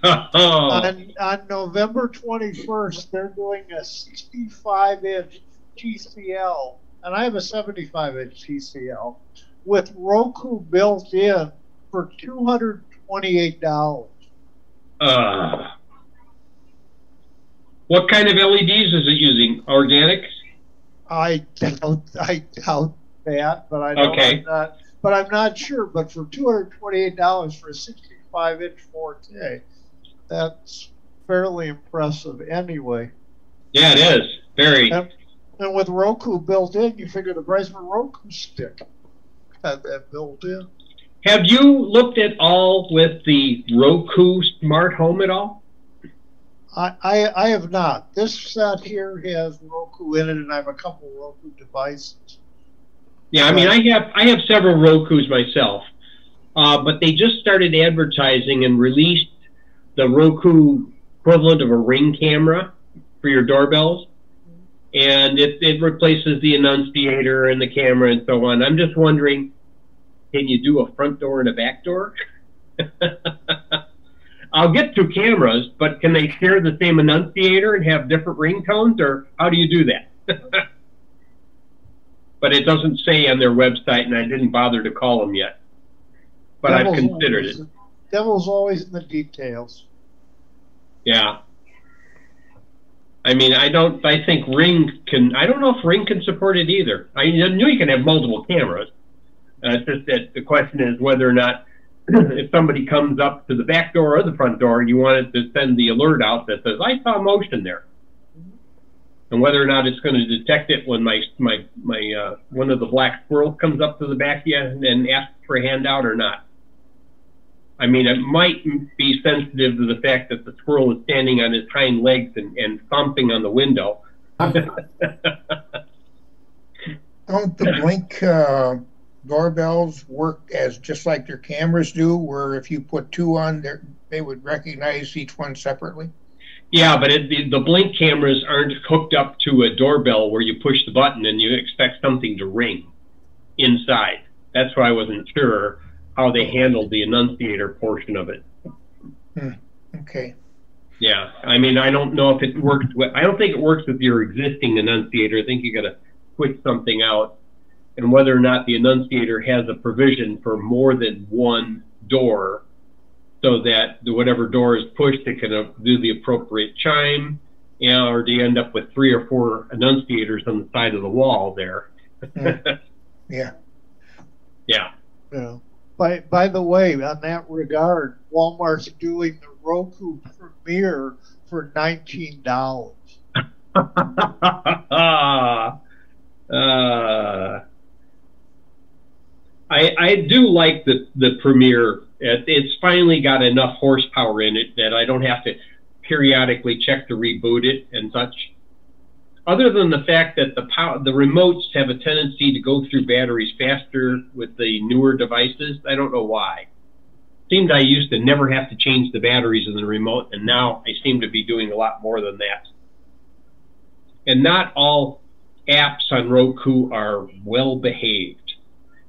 On on November 21st, they're doing a 65 inch TCL, and I have a 75 inch TCL with Roku built in for $228. uh, what kind of LEDs is it using? Organics? I doubt I doubt that, but I don't Okay. I'm not, but I'm not sure. But for two hundred twenty-eight dollars for a sixty-five inch 4K, that's fairly impressive anyway. Yeah, it is. Very. And, and with Roku built in, you figure the price of a Roku stick had that built in. Have you looked at all with the Roku smart home at all? I, I I have not. This set here has Roku in it, and I have a couple Roku devices. Yeah, I mean, I have I have several Roku's myself, uh, but they just started advertising and released the Roku equivalent of a Ring camera for your doorbells, and it it replaces the annunciator and the camera and so on. I'm just wondering, can you do a front door and a back door? I'll get two cameras, but can they share the same annunciator and have different ringtones, or how do you do that? but it doesn't say on their website, and I didn't bother to call them yet. But I've Devil's considered it. Devil's always in the details. Yeah. I mean, I don't. I think Ring can. I don't know if Ring can support it either. I knew you can have multiple cameras. Uh, it's just that the question is whether or not, if somebody comes up to the back door or the front door, you want it to send the alert out that says, "I saw motion there," and whether or not it's going to detect it when my my my uh, one of the black squirrels comes up to the back of you and, and asks for a handout or not. I mean, it might be sensitive to the fact that the squirrel is standing on his hind legs and, and thumping on the window. Don't the blink uh, doorbells work as just like their cameras do, where if you put two on there, they would recognize each one separately? yeah, but it, the, the blink cameras aren't hooked up to a doorbell where you push the button and you expect something to ring inside. That's why I wasn't sure how they handled the annunciator portion of it. Okay. Yeah, I mean, I don't know if it works. With, I don't think it works with your existing annunciator. I think you got to switch something out, and whether or not the annunciator has a provision for more than one door, so that the, whatever door is pushed, it can uh, do the appropriate chime. You know, or do you end up with three or four annunciators on the side of the wall there? Yeah. Yeah. Yeah. By by the way, on that regard, Walmart's doing the Roku Premiere for nineteen dollars. uh, I I do like the the Premiere. It, it's finally got enough horsepower in it that I don't have to periodically check to reboot it and such. Other than the fact that the power, the remotes have a tendency to go through batteries faster with the newer devices. I don't know why. Seemed I used to never have to change the batteries in the remote, and now I seem to be doing a lot more than that. And not all apps on Roku are well behaved.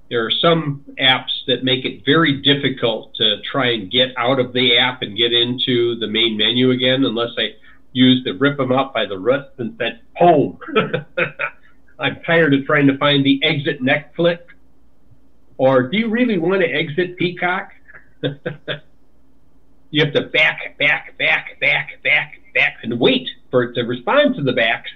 There are some apps that make it very difficult to try and get out of the app and get into the main menu again unless I use to rip them up by the roots and said, home. I'm tired of trying to find the exit Netflix. Or do you really want to exit Peacock? you have to back, back, back, back, back, back, and wait for it to respond to the back.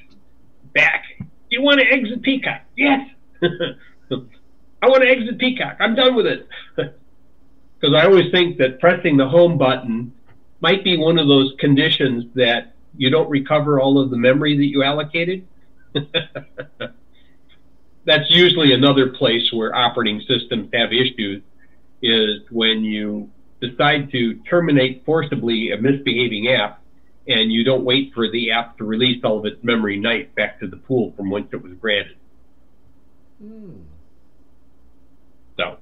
Back. Do you want to exit Peacock? Yes. I want to exit Peacock. I'm done with it. Because I always think that pressing the home button might be one of those conditions that you don't recover all of the memory that you allocated. That's usually another place where operating systems have issues is when you decide to terminate forcibly a misbehaving app and you don't wait for the app to release all of its memory night back to the pool from whence it was granted. Hmm. So,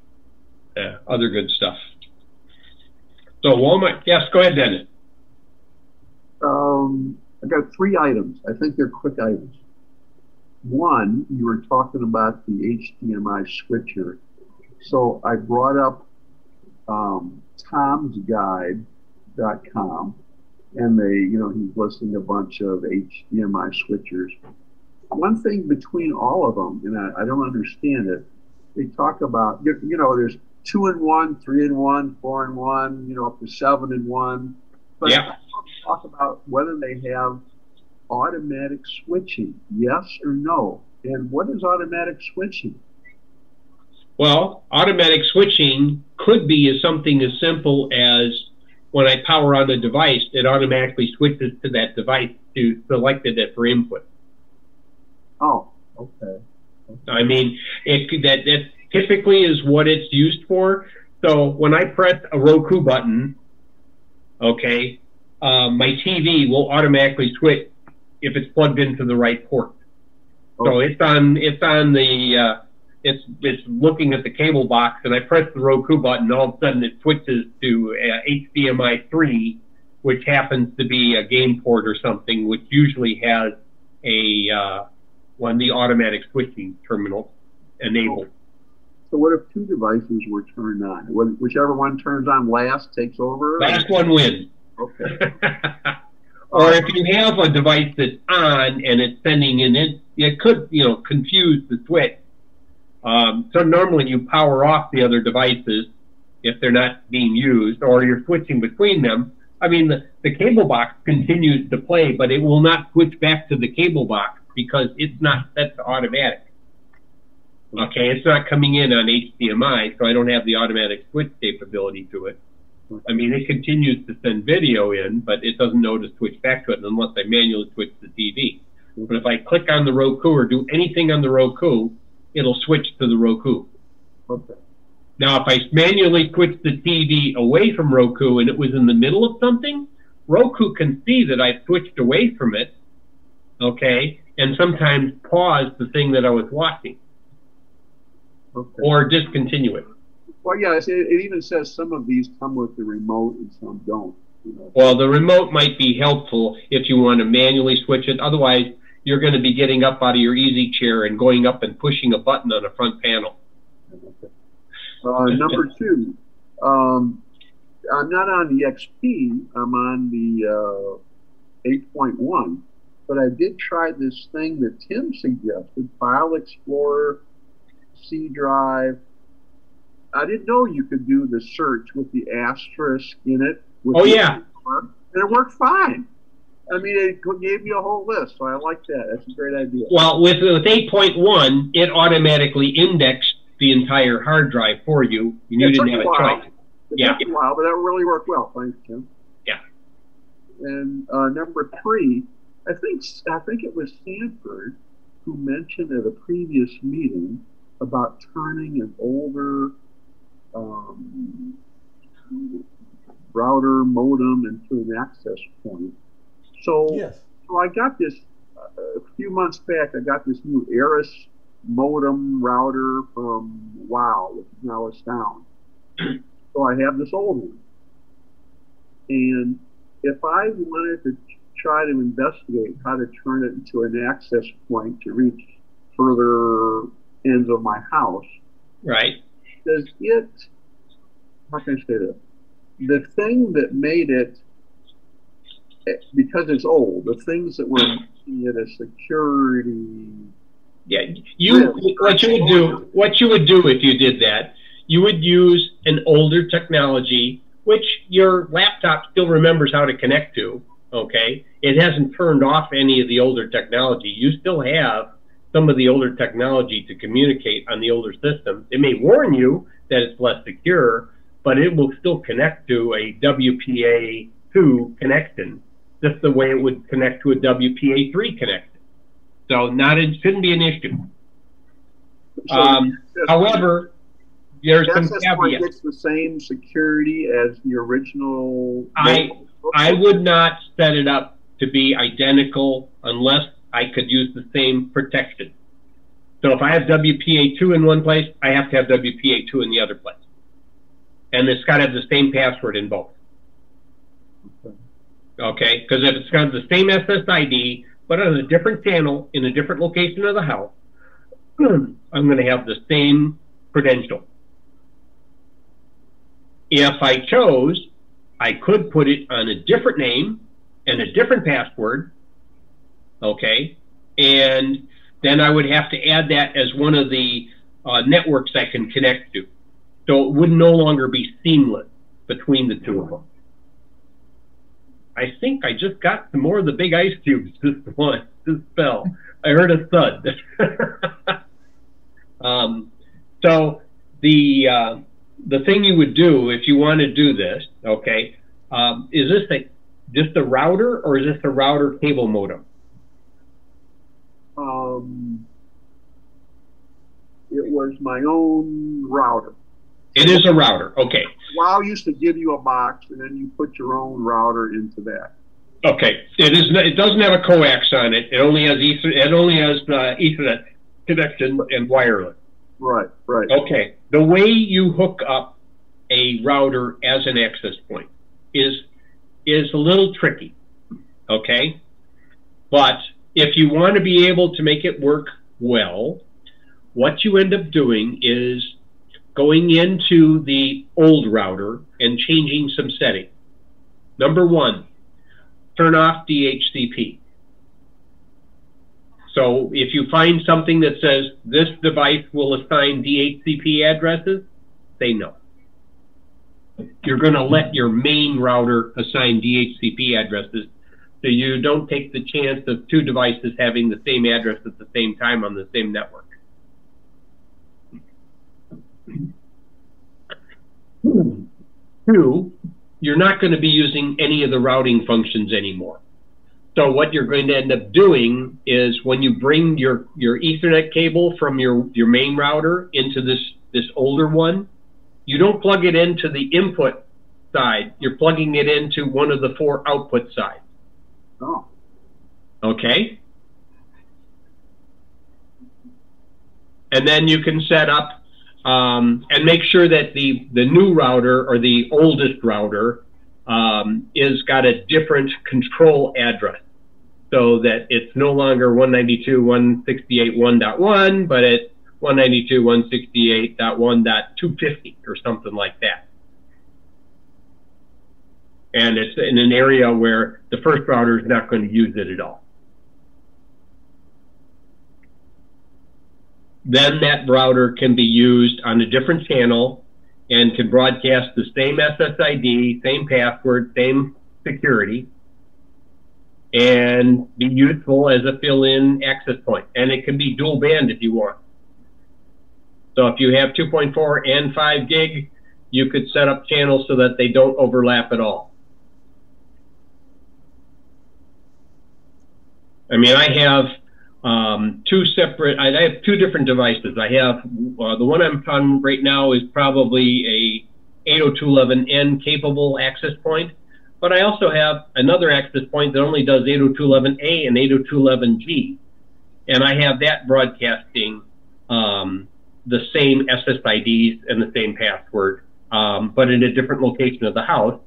yeah, other good stuff. So Walmart, yes, go ahead, Dennis. Um, I got three items. I think they're quick items. One, you were talking about the HDMI switcher. So I brought up um, tomsguide.com and they, you know, he's listing a bunch of HDMI switchers. One thing between all of them, and I, I don't understand it, they talk about you, you know there's two and one, three and one, four and one, you know up to seven and one. But yeah. talk about whether they have automatic switching, yes or no, and what is automatic switching? Well, automatic switching could be as something as simple as when I power on a device, it automatically switches to that device to selected it for input. Oh, okay. I mean, it that that typically is what it's used for. So when I press a Roku button, okay, uh, my TV will automatically switch if it's plugged into the right port. Okay. So it's on it's on the uh, it's it's looking at the cable box, and I press the Roku button, and all of a sudden it switches to uh, HDMI three, which happens to be a game port or something, which usually has a uh, when the automatic switching terminal enabled. So what if two devices were turned on? Whichever one turns on last takes over? Last one wins. Okay. or if you have a device that's on and it's sending in it, it could, you know, confuse the switch. Um, so normally you power off the other devices if they're not being used, or you're switching between them. I mean, the, the cable box continues to play, but it will not switch back to the cable box because it's not set to automatic. Okay, it's not coming in on HDMI, so I don't have the automatic switch capability to it. I mean, it continues to send video in, but it doesn't know to switch back to it unless I manually switch the TV. But if I click on the Roku or do anything on the Roku, it'll switch to the Roku. Okay. Now, if I manually switch the TV away from Roku and it was in the middle of something, Roku can see that I've switched away from it, okay, and sometimes pause the thing that I was watching okay. or discontinue it. Well, yeah, it, it, even says some of these come with the remote and some don't. You know. Well, the remote might be helpful if you want to manually switch it. Otherwise, you're going to be getting up out of your easy chair and going up and pushing a button on a front panel. Okay. Uh, number two, um, I'm not on the XP. I'm on the uh, 8.1 but I did try this thing that Tim suggested, File Explorer, C Drive. I didn't know you could do the search with the asterisk in it. oh, yeah. And it worked fine. I mean, it gave me a whole list, so I like that. That's a great idea. Well, with, with 8.1, it automatically indexed the entire hard drive for you. and You It didn't have a while. choice. It Yeah. took a while, but that really worked well. Thanks, Tim. Yeah. And uh, number three, I think I think it was Stanford who mentioned at a previous meeting about turning an older um, router modem into an access point. So, Yes. so I got this uh, a few months back. I got this new Arris modem router from Wow, which is now Astound. so I have this old one, and if I wanted to try to investigate how to turn it into an access point to reach further ends of my house, Right. does it, how can I say this? The thing that made it, because it's old, the things that were it a security, Yeah. You what you would do what you would do if you did that, you would use an older technology which your laptop still remembers how to connect to. Okay. It hasn't turned off any of the older technology. You still have some of the older technology to communicate on the older systems. It may warn you that it's less secure, but it will still connect to a WPA2 connection, just the way it would connect to a WPA3 connection. So not it shouldn't be an issue. Um, however, there's the some access point caveats. gets the same security as the original. I- I would not set it up to be identical unless I could use the same protection. So if I have WPA2 in one place, I have to have WPA2 in the other place. And it's got to have the same password in both. Okay? Because if it's got the same SSID, but on a different channel in a different location of the house, I'm going to have the same credential. If I chose, I could put it on a different name and a different password. Okay. And then I would have to add that as one of the uh, networks I can connect to. So it would no longer be seamless between the two of them. I think I just got some more of the big ice cubes this one, this spell. I heard a thud. um, so the uh, the thing you would do if you want to do this, okay, um, is this a just a router or is this a router cable modem? Um, it was my own router. It is a router. Okay. WoW used to give you a box, and then you put your own router into that. Okay. It is. It doesn't have a coax on it. It only has Ether. It only has uh, Ethernet connection and wireless. Right, right. Okay. The way you hook up a router as an access point is is a little tricky. Okay. But if you want to be able to make it work well, what you end up doing is going into the old router and changing some settings. Number one, turn off DHCP. So if you find something that says this device will assign DHCP addresses, say no. You're going to let your main router assign DHCP addresses so you don't take the chance of two devices having the same address at the same time on the same network. Two, you're not going to be using any of the routing functions anymore. So what you're going to end up doing is when you bring your, your Ethernet cable from your, your main router into this, this older one, you don't plug it into the input side. You're plugging it into one of the four output sides. Okay? And then you can set up um, and make sure that the, the new router or the oldest router um, is got a different control address so that it's no longer 192.168.1.1, but it's 192.168.1.250 or something like that. And it's in an area where the first router is not going to use it at all. Then that router can be used on a different channel and can broadcast the same SSID, same password, same security, and be useful as a fill-in access point. And it can be dual band if you want. So if you have 2.4 and 5 gig, you could set up channels so that they don't overlap at all. I mean, I have um, two separate, I, I, have two different devices. I have uh, the one I'm on right now is probably a 802.11n capable access point, but I also have another access point that only does 802.11a and 802.11g. And I have that broadcasting um, the same SSIDs and the same password, um, but in a different location of the house.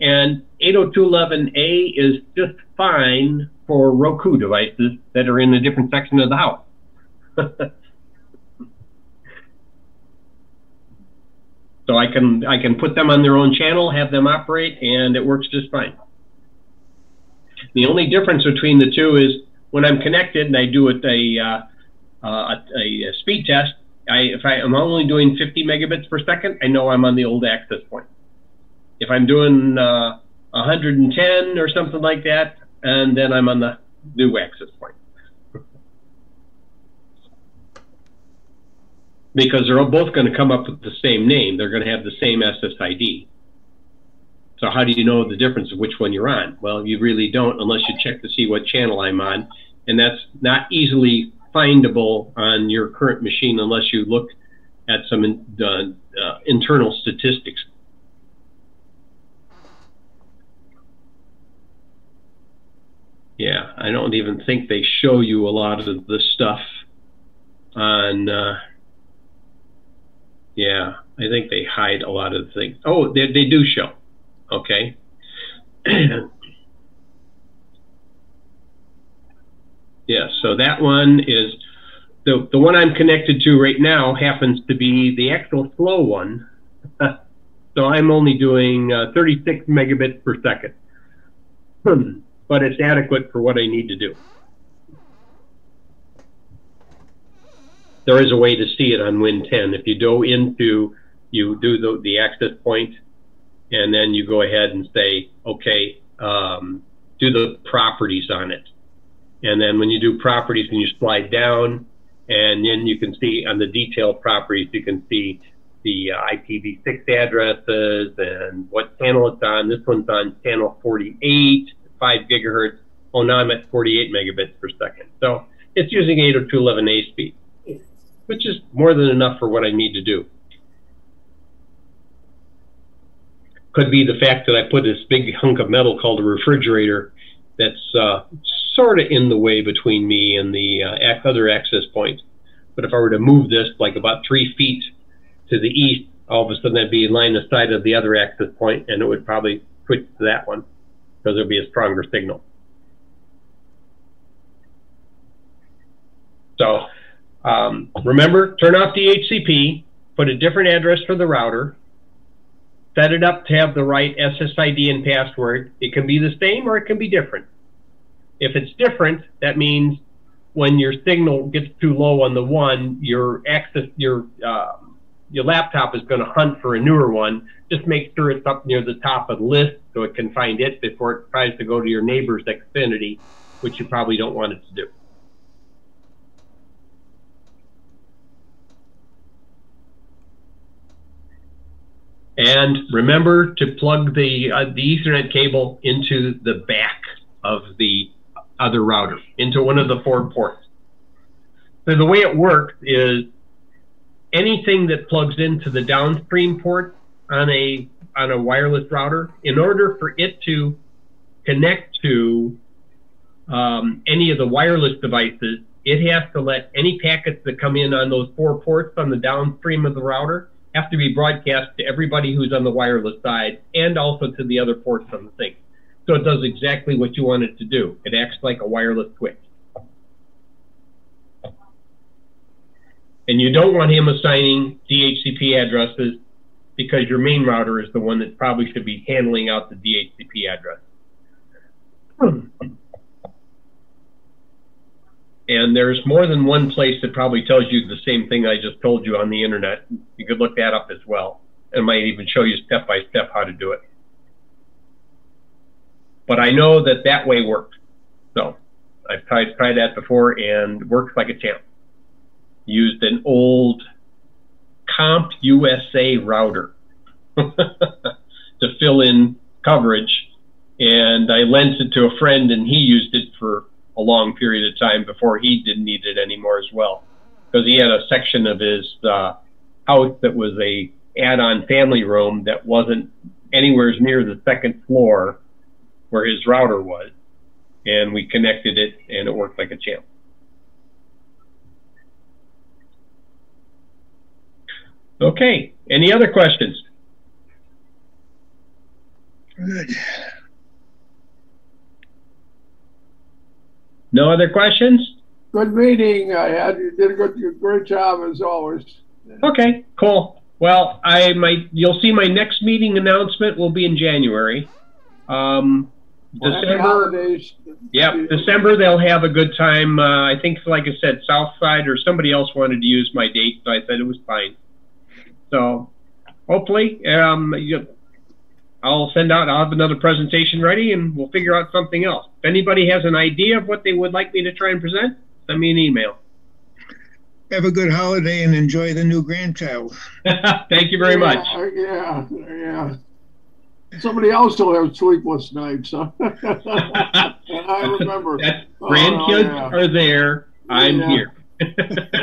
And 802.11a is just fine for Roku devices that are in a different section of the house. so I can I can put them on their own channel, have them operate, and it works just fine. The only difference between the two is when I'm connected and I do it a, uh, uh, a, a speed test, I, if I am only doing 50 megabits per second, I know I'm on the old access point. If I'm doing uh, 110 or something like that, and then I'm on the new access point. because they're both going to come up with the same name. They're going to have the same SSID. So how do you know the difference of which one you're on? Well, you really don't unless you check to see what channel I'm on. And that's not easily findable on your current machine unless you look at some in, uh, uh, internal statistics. Yeah, I don't even think they show you a lot of the stuff on. Uh, yeah, I think they hide a lot of the things. Oh, they, they do show. Okay. Yeah, so that one is the the one I'm connected to right now happens to be the actual slow one. so I'm only doing uh, 36 megabits per second, but it's adequate for what I need to do. There is a way to see it on Win 10. If you go into, you do the, the access point, and then you go ahead and say, okay, um, do the properties on it and then when you do properties and you slide down, and then you can see on the detailed properties, you can see the uh, IPv6 addresses and what channel it's on. This one's on channel 48, 5 gigahertz. Oh, now I'm at 48 megabits per second. So it's using 802.11a speed, which is more than enough for what I need to do. Could be the fact that I put this big hunk of metal called a refrigerator that's uh, sort of in the way between me and the uh, other access point. But if I were to move this like about three feet to the east, all of a sudden I'd be in line of sight of the other access point, and it would probably switch to that one because it'll be a stronger signal. So um, remember, turn off the DHCP, put a different address for the router, set it up to have the right SSID and password. It can be the same or it can be different. If it's different, that means when your signal gets too low on the one, your access, your uh, your laptop is going to hunt for a newer one. Just make sure it's up near the top of the list so it can find it before it tries to go to your neighbor's Xfinity, which you probably don't want it to do. And remember to plug the uh, the Ethernet cable into the back of the other router into one of the four ports. So the way it works is anything that plugs into the downstream port on a on a wireless router, in order for it to connect to um, any of the wireless devices, it has to let any packets that come in on those four ports on the downstream of the router have to be broadcast to everybody who's on the wireless side and also to the other ports on the thing. So it does exactly what you want it to do. It acts like a wireless switch. And you don't want him assigning DHCP addresses because your main router is the one that probably should be handling out the DHCP address. And there's more than one place that probably tells you the same thing I just told you on the internet. You could look that up as well. And it might even show you step by step how to do it. But I know that that way works. So I've tried, tried that before and works like a champ. Used an old Comp USA router to fill in coverage. And I lent it to a friend, and he used it for a long period of time before he didn't need it anymore as well, because he had a section of his uh, house that was a add-on family room that wasn't anywhere near the second floor where his router was, and we connected it, and it worked like a champ. Okay, any other questions? Good. No other questions? Good meeting. I had, you did a good, great job as always. Okay, cool. Well, I might, you'll see my next meeting announcement will be in January. Um, Happy December, yep, December they'll have a good time. Uh, I think, like I said, Southside or somebody else wanted to use my date, so I said it was fine. So, hopefully, um, you, I'll send out. I'll have another presentation ready, and we'll figure out something else. If anybody has an idea of what they would like me to try and present, send me an email. Have a good holiday and enjoy the new grandchild. Thank you very much. Yeah, yeah, yeah. Somebody else will have sleepless nights, huh? and I remember. That's, Oh, grandkids yeah. are there. I'm Yeah. here.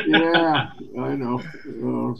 yeah, I know. Uh,